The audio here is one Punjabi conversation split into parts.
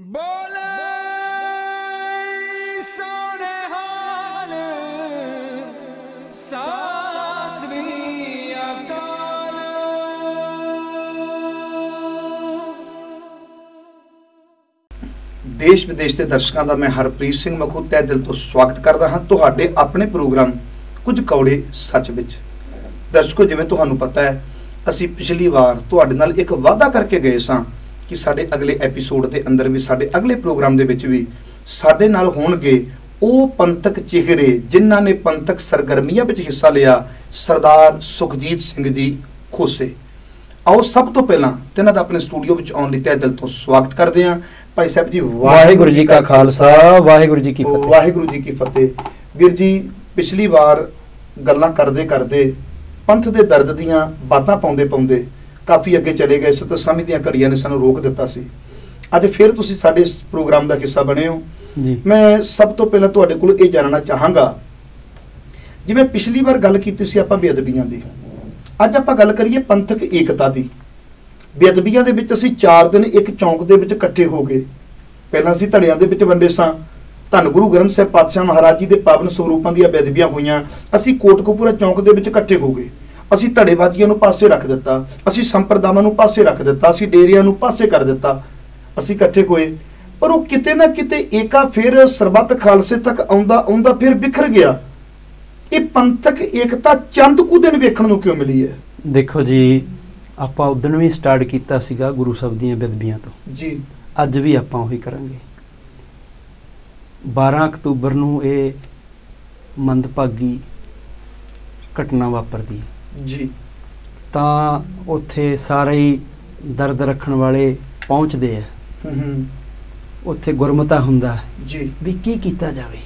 ਬੋਲੇ ਸੋਨੇ ਹਾਲ ਸਾਸਰੀ ਅਕਾਲ। ਦੇਸ਼ ਵਿਦੇਸ਼ ਦੇ ਦਰਸ਼ਕਾਂ ਦਾ ਮੈਂ ਹਰਪ੍ਰੀਤ ਸਿੰਘ ਮਖੂ ਤਹਿ ਦਿਲ ਤੋਂ ਸਵਾਗਤ ਕਰਦਾ ਹਾਂ ਤੁਹਾਡੇ ਆਪਣੇ ਪ੍ਰੋਗਰਾਮ ਕੁਝ ਕੌੜੇ ਸੱਚ ਵਿੱਚ। ਦਰਸ਼ਕੋ, ਜਿਵੇਂ ਤੁਹਾਨੂੰ ਪਤਾ ਹੈ, ਅਸੀਂ ਪਿਛਲੀ ਵਾਰ ਤੁਹਾਡੇ ਨਾਲ ਇੱਕ ਵਾਅਦਾ ਕਰਕੇ ਗਏ ਸਾਂ ਕਿ ਸਾਡੇ ਅਗਲੇ ਐਪੀਸੋਡ ਦੇ ਅੰਦਰ ਵੀ ਸਾਡੇ ਅਗਲੇ ਪ੍ਰੋਗਰਾਮ ਦੇ ਵਿੱਚ ਵੀ ਸਾਡੇ ਨਾਲ ਹੋਣਗੇ ਉਹ ਪੰਥਕ ਚਿਹਰੇ ਜਿਨ੍ਹਾਂ ਨੇ ਪੰਥਕ ਸਰਗਰਮੀਆਂ ਵਿੱਚ ਹਿੱਸਾ ਲਿਆ ਸਰਦਾਰ ਸੁਖਜੀਤ ਸਿੰਘ ਜੀ ਖੋਸੇ। ਆਓ ਸਭ ਤੋਂ ਪਹਿਲਾਂ ਤੇ ਇਹਨਾਂ ਦਾ ਆਪਣੇ ਸਟੂਡੀਓ ਵਿੱਚ ਆਉਣ ਲਈ ਤਹਿ ਦਿਲ ਤੋਂ ਸਵਾਗਤ ਕਰਦੇ ਹਾਂ। ਭਾਈ ਸਾਹਿਬ ਜੀ ਵਾਹਿਗੁਰੂ ਜੀ ਕਾ ਖਾਲਸਾ ਵਾਹਿਗੁਰੂ ਜੀ ਕੀ ਫਤਿਹ। ਵਾਹਿਗੁਰੂ ਜੀ ਕੀ ਫਤਿਹ। ਵੀਰ ਜੀ ਪਿਛਲੀ ਵਾਰ ਗੱਲਾਂ ਕਰਦੇ ਕਰਦੇ ਪੰਥ ਦੇ ਦਰਦ ਦੀਆਂ ਬਾਤਾਂ ਪਾਉਂਦੇ ਪਾਉਂਦੇ ਕਾਫੀ ਅੱਗੇ ਚਲੇ ਗਏ ਸੀ ਤੇ ਸਮੇਂ ਦੀਆਂ ਘੜੀਆਂ ਨੇ ਸਾਨੂੰ ਰੋਕ ਦਿੱਤਾ ਸੀ। ਅੱਜ ਫਿਰ ਤੁਸੀਂ ਸਾਡੇ ਇਸ ਪ੍ਰੋਗਰਾਮ ਦਾ ਹਿੱਸਾ ਬਣੇ ਹੋ। ਜੀ। ਮੈਂ ਸਭ ਤੋਂ ਪਹਿਲਾਂ ਤੁਹਾਡੇ ਕੋਲ ਇਹ ਜਾਣਨਾ ਚਾਹਾਂਗਾ। ਜਿਵੇਂ ਪਿਛਲੀ ਵਾਰ ਗੱਲ ਕੀਤੀ ਸੀ ਆਪਾਂ ਬੇਅਦਬੀਆਂ ਦੀ। ਅੱਜ ਆਪਾਂ ਗੱਲ ਕਰੀਏ ਪੰਥਕ ਏਕਤਾ ਦੀ। ਬੇਅਦਬੀਆਂ ਦੇ ਵਿੱਚ ਅਸੀਂ 4 ਦਿਨ ਇੱਕ ਚੌਂਕ ਦੇ ਵਿੱਚ ਇਕੱਠੇ ਹੋ ਗਏ। ਪਹਿਲਾਂ ਅਸੀਂ ਧੜਿਆਂ ਦੇ ਵਿੱਚ ਵੰਡੇ ਸਾਂ। ਧੰਨ ਗੁਰੂ ਗ੍ਰੰਥ ਸਾਹਿਬ ਪਾਤਸ਼ਾਹ ਮਹਾਰਾਜ ਜੀ ਦੇ ਪਾਵਨ ਸਰੂਪਾਂ ਦੀਆਂ ਬੇਅਦਬੀਆਂ ਹੋਈਆਂ। ਅਸੀਂ ਕੋਟਕਪੂਰਾ ਚੌਂਕ ਦੇ ਵਿੱਚ ਇਕੱਠੇ ਹੋ ਗਏ। ਅਸੀਂ ਧੜੇਬਾਜ਼ੀਆਂ ਨੂੰ ਪਾਸੇ ਰੱਖ ਦਿੱਤਾ ਅਸੀਂ ਸੰਪਰਦਾਵਾਂ ਨੂੰ ਪਾਸੇ ਰੱਖ ਦਿੱਤਾ ਅਸੀਂ ਡੇਰਿਆਂ ਨੂੰ ਪਾਸੇ ਕਰ ਦਿੱਤਾ। ਅਸੀਂ ਇਕੱਠੇ ਹੋਏ ਪਰ ਉਹ ਕਿਤੇ ਨਾ ਕਿਤੇ ਏਕਾ ਫਿਰ ਸਰਬੱਤ ਖਾਲਸੇ ਤੱਕ ਆਉਂਦਾ ਆਉਂਦਾ ਫਿਰ ਵਿਖਰ ਗਿਆ। ਇਹ ਪੰਥਕ ਏਕਤਾ ਚੰਦ ਕੁ ਦਿਨ ਵੇਖਣ ਨੂੰ ਕਿਉਂ ਮਿਲੀ ਹੈ? ਦੇਖੋ ਜੀ ਆਪਾਂ ਉਦੋਂ ਵੀ ਸਟਾਰਟ ਕੀਤਾ ਸੀਗਾ ਗੁਰੂ ਸਾਹਿਬ ਦੀਆਂ ਬਿਦਬੀਆਂ ਤੋਂ। ਜੀ। ਅੱਜ ਵੀ ਆਪਾਂ ਉਹੀ ਕਰਾਂਗੇ। 12 ਅਕਤੂਬਰ ਨੂੰ ਇਹ ਮੰਦਭਾਗੀ ਘਟਨਾ ਵਾਪਰਦੀ ਹੈ। ਜੀ। ਤਾਂ ਉੱਥੇ ਸਾਰੇ ਹੀ ਦਰਦ ਰੱਖਣ ਵਾਲੇ ਪਹੁੰਚਦੇ ਆ। ਹੂੰ ਹੂੰ। ਉੱਥੇ ਗੁਰਮਤਾ ਹੁੰਦਾ। ਜੀ। ਵੀ ਕੀ ਕੀਤਾ ਜਾਵੇ।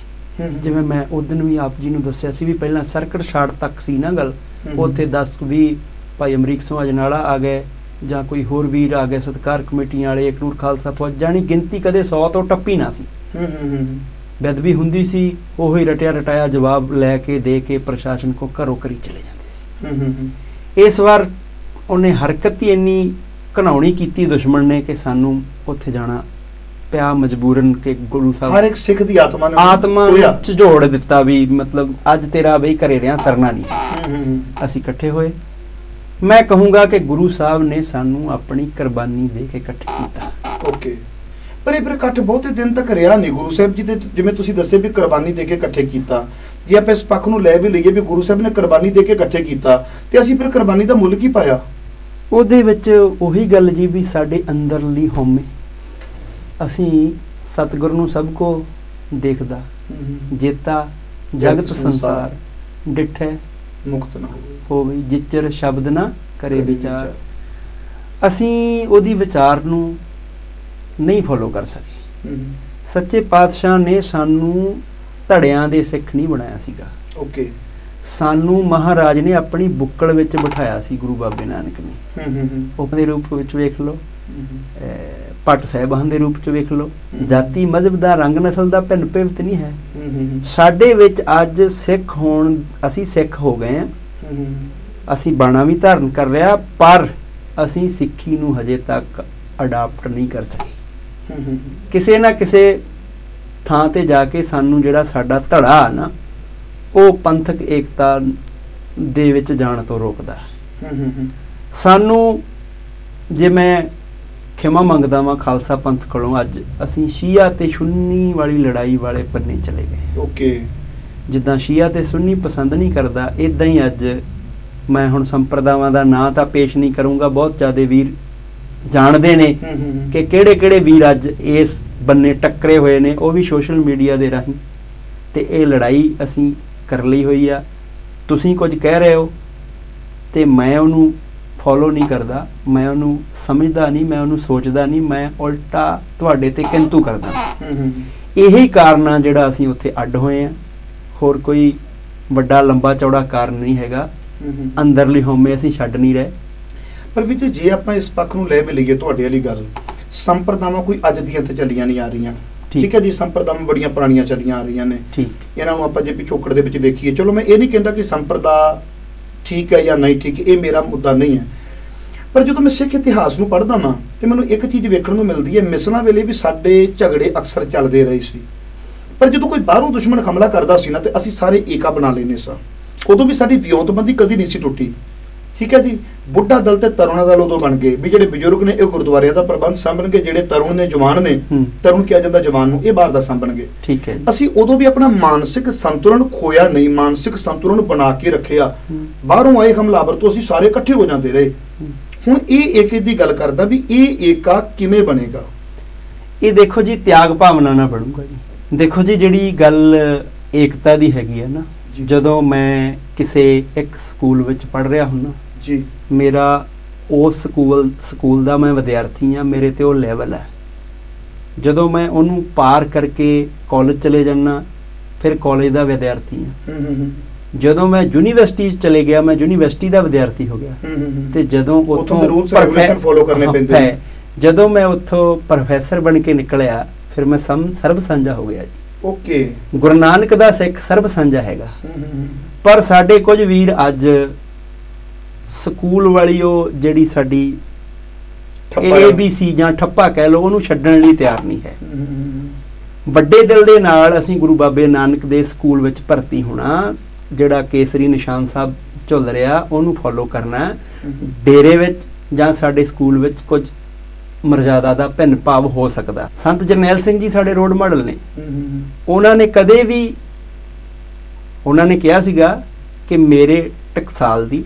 ਜਿਵੇਂ ਮੈਂ ਉਦੋਂ ਵੀ ਆਪ ਜੀ ਨੂੰ ਦੱਸਿਆ ਸੀ ਵੀ ਪਹਿਲਾਂ ਸਰਕਟ ਛਾੜ ਤੱਕ ਸੀ ਨਾ ਗੱਲ। ਉੱਥੇ 10 20 ਭਾਈ ਅਮਰੀਕ ਸਿੰਘ ਅਜਨਾਲਾ ਆ ਗਏ ਜਾਂ ਕੋਈ ਹੋਰ ਵੀਰ ਆ ਗਏ ਸਤਕਾਰ ਕਮੇਟੀਆਂ ਵਾਲੇ ਅਕਨੂਰ ਖਾਲਸਾ ਫੌਜ ਜਾਣੀ ਗਿਣਤੀ ਕਦੇ 100 ਤੋਂ ਟੱਪੀ ਨਾ ਸੀ। ਹੂੰ ਹੂੰ ਬੇਦਬੀ ਹੁੰਦੀ ਸੀ ਉਹ ਹੀ ਰਟਿਆ ਰਟਾਇਆ ਜਵਾਬ ਲੈ ਕੇ ਦੇ ਕੇ ਪ੍ਰਸ਼ਾਸਨ ਕੋ ਘਰੋਂ ਕਰੀ ਚਲੇ ਜਾਂਦੇ। ਇਸ ਵਾਰ ਉਹਨੇ ਹਰਕਤ ਹੀ ਇੰਨੀ ਘਨਾਉਣੀ ਕੀਤੀ ਦੁਸ਼ਮਣ ਨੇ ਕਿ ਸਾਨੂੰ ਉੱਥੇ ਜਾਣਾ ਪਿਆ ਮਜਬੂਰਨ ਕਿ ਗੁਰੂ ਹਰ ਸਾਹਿਬ ਇੱਕ ਸਿੱਖ ਦੀ ਆਤਮਾ ਨੂੰ ਆਤਮਾ। ਨੂੰ ਝੋੜ ਦਿੱਤਾ ਵੀ ਮਤਲਬ ਅੱਜ ਤੇਰਾ ਬਈ ਘਰੇ ਰਿਆਂ ਸਰਨਾ ਨਹੀਂ। ਅਸੀਂ ਇਕੱਠੇ ਹੋਏ। ਮੈਂ ਕਹੂੰਗਾ ਕਿ ਗੁਰੂ ਸਾਹਿਬ ਨੇ ਸਾਨੂੰ ਆਪਣੀ ਕੁਰਬਾਨੀ ਦੇ ਕੇ ਇਕੱਠੇ ਕੀਤਾ। ਓਕੇ। ਪਰ ਇਹ ਫਿਰ ਇਕੱਠ ਬਹੁਤੇ ਦਿਨ ਤੱਕ ਰਿਹਾ ਨਹੀਂ ਗੁਰੂ ਸਾਹਿਬ ਜੀ ਦੇ ਜਿਵੇਂ ਤੁਸੀਂ ਦੱਸੇ ਵੀ ਕੁਰਬਾਨੀ ਦੇ ਕੇ ਇਕੱਠੇ ਕੀਤਾ। ਜੇ ਆਪਾਂ ਇਸ ਪੱਖ ਨੂੰ ਲੈ ਵੀ ਲਈਏ ਵੀ ਗੁਰੂ ਸਾਹਿਬ ਨੇ ਕੁਰਬਾਨੀ ਦੇ ਕੇ ਇਕੱਠੇ ਕੀਤਾ ਤੇ ਅਸੀਂ ਫਿਰ ਕੁਰਬਾਨੀ ਦਾ ਮੁੱਲ ਕੀ ਪਾਇਆ? ਉਹਦੇ ਵਿੱਚ ਉਹੀ ਗੱਲ ਜੀ ਵੀ ਸਾਡੇ ਅੰਦਰਲੀ ਹਉਮੈ। ਅਸੀਂ ਸਤਿਗੁਰ ਨੂੰ ਸਭ ਕੋ ਦੇਖਦਾ ਜੇਤਾ ਜਗਤ ਸੰਸਾਰ। ਡਿਠੈ ਮੁਕਤ ਨਾ ਹੋਵੇ। ਜਿਚਰ ਸ਼ਬਦ ਨਾ ਕਰੇ ਵਿਚਾਰ। ਅਸੀਂ ਉਹਦੀ ਵਿਚਾਰ ਨੂੰ ਨਹੀਂ ਫੋਲੋ ਕਰ ਸਕੇ। ਸੱਚੇ ਪਾਤਸ਼ਾਹ ਨੇ ਸਾਨੂੰ ਧੜਿਆਂ ਦੇ ਸਿੱਖ ਨਹੀਂ ਬਣਾਇਆ ਸੀਗਾ। ਓਕੇ। ਸਾਨੂੰ ਮਹਾਰਾਜ ਨੇ ਆਪਣੀ ਬੁੱਕਲ ਵਿੱਚ ਬਿਠਾਇਆ ਸੀ ਗੁਰੂ ਬਾਬੇ ਨਾਨਕ ਨੇ। ਹੂੰ ਹੂੰ ਹੂੰ। ਉਹ ਦੇ ਰੂਪ ਵਿੱਚ ਵੇਖ ਲਓ। ਪੱਟ ਸਾਹਿਬਾਨ ਦੇ ਰੂਪ ਚ ਵੇਖ ਲਓ। ਜਾਤੀ ਮਜ਼ਹਬ ਦਾ ਰੰਗ ਨਸਲ ਦਾ ਭਿੰਨ ਭਿਵਤ ਨਹੀਂ ਹੈ। ਸਾਡੇ ਵਿੱਚ ਅੱਜ ਸਿੱਖ ਹੋਣ ਅਸੀਂ ਸਿੱਖ ਹੋ ਗਏ ਹਾਂ। ਅਸੀਂ ਬਾਣਾ ਵੀ ਧਾਰਨ ਕਰ ਲਿਆ ਪਰ ਅਸੀਂ ਸਿੱਖੀ ਨੂੰ ਹਜੇ ਤੱਕ ਅਡਾਪਟ ਨਹੀਂ ਕਰ ਸਕੇ। ਕਿਸੇ ਨਾ ਕਿਸੇ ਥਾਂ ਤੇ ਜਾ ਕੇ ਸਾਨੂੰ ਜਿਹੜਾ ਸਾਡਾ ਧੜਾ ਨਾ ਉਹ ਪੰਥਕ ਏਕਤਾ ਦੇ ਵਿੱਚ ਜਾਣ ਤੋਂ ਰੋਕਦਾ। ਹੈ। ਹੂੰ ਹੂੰ। ਸਾਨੂੰ ਜੇ ਮੈਂ ਖਿਮਾ ਮੰਗਦਾ ਵਾਂ ਖਾਲਸਾ ਪੰਥ ਕੋਲੋਂ ਅੱਜ ਅਸੀਂ ਸ਼ੀਆ ਤੇ ਸੁੰਨੀ ਵਾਲੀ ਲੜਾਈ ਵਾਲੇ ਪੰਨੇ ਚਲੇ ਗਏ। ਓਕੇ। ਜਿੱਦਾਂ ਸ਼ੀਆ ਤੇ ਸੁੰਨੀ ਪਸੰਦ ਨਹੀਂ ਕਰਦਾ ਇਦਾਂ ਹੀ ਅੱਜ ਮੈਂ ਹੁਣ ਸੰਪਰਦਾਵਾਂ ਦਾ ਨਾਂ ਤਾਂ ਪੇਸ਼ ਨਹੀਂ ਕਰੂੰਗਾ ਬਹੁਤ ਜ਼ਿਆਦਾ ਵੀਰ ਜਾਣਦੇ ਨੇ ਕਿ ਕਿਹੜੇ ਕਿਹੜੇ ਵੀਰ ਅੱਜ ਇਸ ਬੰਨੇ ਟੱਕਰੇ ਹੋਏ ਨੇ ਉਹ ਵੀ ਸੋਸ਼ਲ ਮੀਡੀਆ ਦੇ ਰਾਹੀਂ। ਤੇ ਇਹ ਲੜਾਈ ਅਸੀਂ ਕਰ ਲਈ ਹੋਈ ਆ। ਤੁਸੀਂ ਕੁਝ ਕਹਿ ਰਹੇ ਹੋ ਤੇ ਮੈਂ ਉਹਨੂੰ ਫੋਲੋ ਨਹੀਂ ਕਰਦਾ ਮੈਂ ਉਹਨੂੰ ਸਮਝਦਾ ਨਹੀਂ ਮੈਂ ਉਹਨੂੰ ਸੋਚਦਾ ਨਹੀਂ ਮੈਂ ਉਲਟਾ ਤੁਹਾਡੇ ਤੇ ਕਿੰਤੂ ਕਰਦਾ। ਇਹੀ ਕਾਰਨ ਆ ਜਿਹੜਾ ਅਸੀਂ ਉੱਥੇ ਅੱਡ ਹੋਏ ਆ। ਹੋਰ ਕੋਈ ਵੱਡਾ ਲੰਬਾ ਚੌੜਾ ਕਾਰਨ ਨਹੀਂ ਹੈਗਾ। ਅੰਦਰਲੀ ਹਉਮੈ ਅਸੀਂ ਛੱਡ ਨਹੀਂ ਰਹੇ। ਪਰ ਵੀ ਜੀ ਆਪਾਂ ਇਸ ਪੱਖ ਨੂੰ ਲੈ ਵੀ ਲਈਏ ਤੁਹਾਡੀ ਵਾਲੀ ਗੱਲ ਸੰਪਰਦਾਵਾਂ ਕੋਈ ਅੱਜ ਦੀਆਂ ਤੇ ਚੱਲੀਆਂ ਨਹੀਂ ਆ ਰਹੀਆਂ। ਠੀਕ। ਠੀਕ ਹੈ ਜੀ ਸੰਪਰਦਾਵਾਂ ਬੜੀਆਂ ਪੁਰਾਣੀਆਂ ਚੱਲੀਆਂ ਆ ਰਹੀਆਂ ਨੇ। ਠੀਕ। ਇਹਨਾਂ ਨੂੰ ਆਪਾਂ ਜੇ ਪਿਛੋਕੜ ਦੇ ਵਿੱਚ ਦੇਖੀਏ ਚਲੋ ਮੈਂ ਇਹ ਨਹੀਂ ਕਹਿੰਦਾ ਕਿ ਸੰਪਰਦਾ ਠੀਕ ਹੈ ਜਾਂ ਨਹੀਂ ਠੀਕ ਇਹ ਮੇਰਾ ਮੁੱਦਾ ਨਹੀਂ ਹੈ। ਪਰ ਜਦੋਂ ਮੈਂ ਸਿੱਖ ਇਤਿਹਾਸ ਨੂੰ ਪੜ੍ਹਦਾ ਨਾ ਤੇ ਮੈਨੂੰ ਇੱਕ ਚੀਜ਼ ਵੇਖਣ ਨੂੰ ਮਿਲਦੀ ਹੈ ਮਿਸਲਾਂ ਵੇਲੇ ਵੀ ਸਾਡੇ ਝਗੜੇ ਅਕਸਰ ਚੱਲਦੇ ਰਹੇ ਸੀ। ਪਰ ਜਦੋਂ ਕੋਈ ਬਾਹਰੋਂ ਦੁਸ਼ਮਣ ਹਮਲਾ ਕਰਦਾ ਸੀ ਨਾ ਤੇ ਅਸੀਂ ਸਾਰੇ ਏਕਾ ਬਣਾ ਲੈਨੇ ਸਾਂ। ਉਦੋਂ ਵੀ ਸਾਡੀ ਵਿਉਂਤਬੰਦੀ ਕਦੀ ਨਹੀਂ ਸੀ ਟੁੱਟੀ। ਠੀਕ ਹੈ ਜੀ ਬੁੱਢਾ ਦਲ ਤੇ ਤਰੁਣਾ ਦਲ ਉਦੋਂ ਬਣ ਗਏ ਵੀ ਜਿਹੜੇ ਬਜ਼ੁਰਗ ਨੇ ਇਹ ਗੁਰਦੁਆਰਿਆਂ ਦਾ ਪ੍ਰਬੰਧ ਸਾਂਭਣਗੇ ਜਿਹੜੇ ਤਰੁਣ ਨੇ ਜਵਾਨ ਨੇ। ਤਰੁਣ ਕਿਹਾ ਜਾਂਦਾ ਜਵਾਨ ਨੂੰ ਇਹ ਬਾਹਰ ਦਾ ਸਾਂਭਣਗੇ ਠੀਕ ਹੈ ਅਸੀਂ ਉਦੋਂ ਵੀ ਆਪਣਾ ਮਾਨਸਿਕ ਸੰਤੁਲਨ ਖੋਇਆ ਨਹੀਂ ਮਾਨਸਿਕ ਸੰਤੁਲਨ ਬਣਾ ਕੇ ਰੱਖਿਆ। ਬਾਹਰੋਂ ਆਏ ਹਮਲਾਵਰ ਤੋਂ ਅਸੀਂ ਸਾਰੇ ਇਕੱਠੇ ਹੋ ਜਾਂਦੇ ਰਹੇ। ਹੁਣ ਇਹ ਏਕੇ ਦੀ ਗੱਲ ਕਰਦਾ ਵੀ ਇਹ ਏਕਾ ਕਿਵੇਂ ਬਣੇਗਾ ਇਹ ਦੇਖੋ ਜੀ ਤਿਆਗ ਭਾਵਨਾ ਨਾਲ ਬਣੂਗਾ ਜੀ ਦੇਖੋ ਜੀ ਜਿਹੜੀ ਗੱਲ ਏਕਤਾ ਦੀ ਹੈਗੀ ਹੈ ਨਾ। ਜਦੋਂ ਮੈਂ ਕਿਸੇ ਇੱਕ ਸਕੂਲ ਵਿੱਚ ਪੜ ਰਿਹਾ ਹੁੰਨਾ ਜੀ। ਮੇਰਾ ਉਸ ਸਕੂਲ ਸਕੂਲ ਦਾ ਮੈਂ ਵਿਦਿਆਰਥੀ ਆ ਮੇਰੇ ਤੇ ਉਹ ਲੈਵਲ ਹੈ। ਜਦੋਂ ਮੈਂ ਉਹਨੂੰ ਪਾਰ ਕਰਕੇ ਕਾਲਜ ਚਲੇ ਜਾਣਾ ਫਿਰ ਕਾਲਜ ਦਾ ਵਿਦਿਆਰਥੀ ਆ ਹੂੰ ਹੂੰ ਹੂੰ। ਜਦੋਂ ਮੈਂ ਯੂਨੀਵਰਸਿਟੀ 'ਚ ਚਲੇ ਗਿਆ ਮੈਂ ਯੂਨੀਵਰਸਿਟੀ ਦਾ ਵਿਦਿਆਰਥੀ ਹੋ ਗਿਆ। ਤੇ ਜਦੋਂ ਉੱਥੋਂ regulation follow ਕਰਨੇ ਪੈਂਦੇ। ਜਦੋਂ ਮੈਂ ਉੱਥੋਂ ਪ੍ਰੋਫੈਸਰ ਬਣ ਕੇ ਨਿਕਲਿਆ ਫਿਰ ਮੈਂ ਸਮ ਸਰਬ ਸਾਂਝਾ ਹੋ ਗਿਆ ਜੀ। ਓਕੇ ਗੁਰੂ ਨਾਨਕ ਦਾ ਸਿੱਖ ਸਰਬ ਸਾਂਝਾ ਹੈਗਾ। ਪਰ ਸਾਡੇ ਕੁਝ ਵੀਰ ਅੱਜ ਸਕੂਲ ਵਾਲੀ ਉਹ ਜਿਹੜੀ ਸਾਡੀ ਠੱਪਾ ਏ ਬੀ ਸੀ ਜਾਂ ਠੱਪਾ ਕਹਿ ਲਓ ਉਹਨੂੰ ਛੱਡਣ ਲਈ ਤਿਆਰ ਨਹੀਂ ਹੂੰ। ਵੱਡੇ ਦਿਲ ਦੇ ਨਾਲ ਅਸੀਂ ਗੁਰੂ ਬਾਬੇ ਨਾਨਕ ਦੇ ਸਕੂਲ ਵਿੱਚ ਭਰਤੀ ਹੋਣਾ ਜਿਹੜਾ ਕੇਸਰੀ ਨਿਸ਼ਾਨ ਸਾਹਿਬ ਝੁੱਲ ਰਿਹਾ ਉਹਨੂੰ ਫੋਲੋ ਕਰਨਾ ਡੇਰੇ ਵਿੱਚ ਜਾਂ ਸਾਡੇ ਸਕੂਲ ਵਿੱਚ ਕੁਝ ਮਰਜ਼ਾਦਾ ਦਾ ਭਿੰਨ ਭਾਵ ਹੋ ਸਕਦਾ ਸੰਤ ਜਰਨੈਲ ਸਿੰਘ ਜੀ ਸਾਡੇ ਰੋਲ ਮਾਡਲ ਨੇ। ਉਹਨਾਂ ਨੇ ਕਦੇ ਵੀ ਉਹਨਾਂ ਨੇ ਕਿਹਾ ਸੀਗਾ ਕਿ ਮੇਰੇ ਟਕਸਾਲ ਦੀ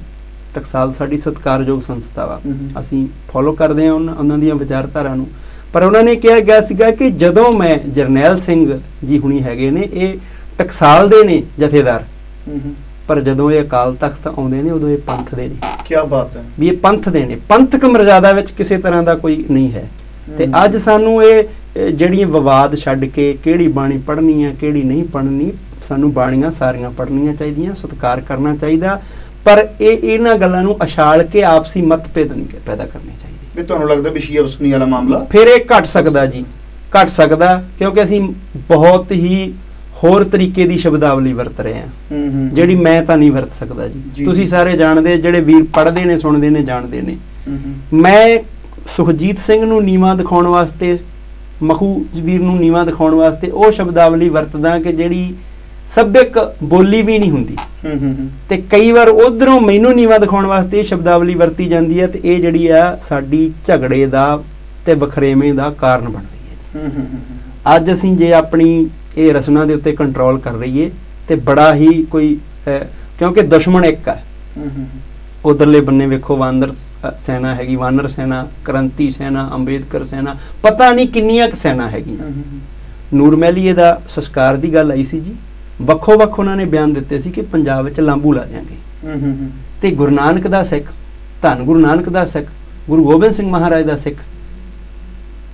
ਟਕਸਾਲ ਸਾਡੀ ਸਤਿਕਾਰਯੋਗ ਸੰਸਥਾ ਵਾ। ਅਸੀਂ ਫੋਲੋ ਕਰਦੇ ਹਾਂ ਉਹਨਾਂ ਉਹਨਾਂ ਦੀਆਂ ਵਿਚਾਰਧਾਰਾ ਨੂੰ ਪਰ ਉਹਨਾਂ ਨੇ ਕਿਹਾ ਗਿਆ ਸੀਗਾ ਕਿ ਜਦੋਂ ਮੈਂ ਜਰਨੈਲ ਸਿੰਘ ਜੀ ਹੁਣੀ ਹੈਗੇ ਨੇ ਇਹ ਟਕਸਾਲ ਦੇ ਨੇ ਜਥੇਦਾਰ। ਪਰ ਜਦੋਂ ਇਹ ਅਕਾਲ ਤਖਤ ਆਉਂਦੇ ਨੇ ਉਦੋਂ ਇਹ ਪੰਥ ਦੇ ਨੇ। ਕੀ ਬਾਤ ਹੈ। ਵੀ ਇਹ ਪੰਥ ਦੇ ਨੇ। ਪੰਥਕ ਮਰਜ਼ਾਦਾ ਵਿੱਚ ਕਿਸੇ ਤਰ੍ਹਾਂ ਦਾ ਕੋਈ ਨਹੀਂ ਹੈ। ਤੇ। ਅੱਜ ਸਾਨੂੰ ਇਹ ਜਿਹੜੀਆਂ ਵਿਵਾਦ ਛੱਡ ਕੇ ਕਿਹੜੀ ਬਾਣੀ ਪੜ੍ਹਨੀ ਹੈ ਕਿਹੜੀ ਨਹੀਂ ਪੜ੍ਹਨੀ ਸਾਨੂੰ ਬਾਣੀਆਂ ਸਾਰੀਆਂ ਪੜ੍ਹਨੀਆਂ ਚਾਹੀਦੀਆਂ ਸਤਿਕਾਰ ਕਰਨਾ ਚਾਹੀਦਾ। ਪਰ ਇਹ ਇਹਨਾਂ ਗੱਲਾਂ ਨੂੰ ਅਛਾਲ ਕੇ ਆਪਸੀ ਮਤਭੇਦ ਨਹੀਂ ਪੈਦਾ ਕਰਨੇ ਚਾਹੀਦੇ। ਵੀ ਤੁਹਾਨੂੰ ਲੱਗਦਾ ਵੀ ਸ਼ੀਆ ਸੁਨੀ ਵਾਲਾ ਮਾਮਲਾ? ਫਿਰ ਇਹ ਘਟ ਸਕਦਾ ਜੀ। ਘਟ ਸਕਦਾ ਕਿਉਂਕਿ ਅਸੀਂ ਬਹੁਤ ਹੀ ਹੋਰ ਤਰੀਕੇ ਦੀ ਸ਼ਬਦਾਵਲੀ ਵਰਤ ਰਹੇ ਹੂੰ। ਜਿਹੜੀ ਮੈਂ ਤਾਂ ਨਹੀਂ ਵਰਤ ਸਕਦਾ ਜੀ। ਤੁਸੀਂ ਸਾਰੇ ਜਾਣਦੇ ਜਿਹੜੇ ਵੀਰ ਪੜ੍ਹਦੇ ਨੇ ਸੁਣਦੇ ਨੇ ਜਾਣਦੇ ਨੇ। ਮੈਂ ਸੁਖਜੀਤ ਸਿੰਘ ਨੂੰ ਨੀਵਾ ਦਿਖਾਉਣ ਵਾਸਤੇ ਮਖੂ ਵੀਰ ਨੂੰ ਨੀਵਾ ਦਿਖਾਉਣ ਵਾਸਤੇ ਉਹ ਸ਼ਬਦਾਵਲੀ ਵਰਤਦਾ ਕਿ ਜਿਹੜੀ ਸੱਭਿਅਕ ਬੋਲੀ ਵੀ ਨਹੀਂ ਹੁੰਦੀ। ਤੇ ਕਈ ਵਾਰ ਉਧਰੋਂ ਮੈਨੂੰ ਨੀਵਾ ਦਿਖਾਉਣ ਵਾਸਤੇ ਇਹ ਸ਼ਬਦਾਵਲੀ ਵਰਤੀ ਜਾਂਦੀ ਹੈ ਤੇ ਇਹ ਜਿਹੜੀ ਆ ਸਾਡੀ ਝਗੜੇ ਦਾ ਤੇ ਵਖਰੇਵੇਂ ਦਾ ਕਾਰਨ ਬਣਦੀ ਹੂੰ। ਅੱਜ ਅਸੀਂ ਜੇ ਆਪਣੀ ਇਹ ਰਸਨਾ ਦੇ ਉੱਤੇ ਕੰਟਰੋਲ ਕਰ ਲਈਏ ਤੇ ਬੜਾ ਹੀ ਕੋਈ ਕਿਉਂਕਿ ਦੁਸ਼ਮਣ ਇੱਕ ਹੈ। ਉਧਰਲੇ ਬੰਨੇ ਵੇਖੋ ਵਾਨਰ ਸੈਨਾ ਹੈਗੀ ਵਾਨਰ ਸੈਨਾ ਕ੍ਰਾਂਤੀ ਸੈਨਾ ਅੰਬੇਦਕਰ ਸੈਨਾ ਪਤਾ ਨਹੀਂ ਕਿੰਨੀਆਂ ਕੁ ਸੈਨਾ ਹੈਗੀਆਂ। ਨੂਰ ਮਹਿਲੀਏ ਦਾ ਸੰਸਕਾਰ ਦੀ ਗੱਲ ਆਈ ਸੀ ਜੀ ਵੱਖੋ ਵੱਖ ਉਹਨਾਂ ਨੇ ਬਿਆਨ ਦਿੱਤੇ ਸੀ ਕਿ ਪੰਜਾਬ ਵਿੱਚ ਲਾਂਬੂ ਲਾ ਹੂੰ। ਤੇ ਗੁਰੂ ਨਾਨਕ ਦਾ ਸਿੱਖ ਧੰਨ ਗੁਰੂ ਨਾਨਕ ਦਾ ਸਿੱਖ ਗੁਰੂ ਗੋਬਿੰਦ ਸਿੰਘ ਮਹਾਰਾਜ ਦਾ ਸਿੱਖ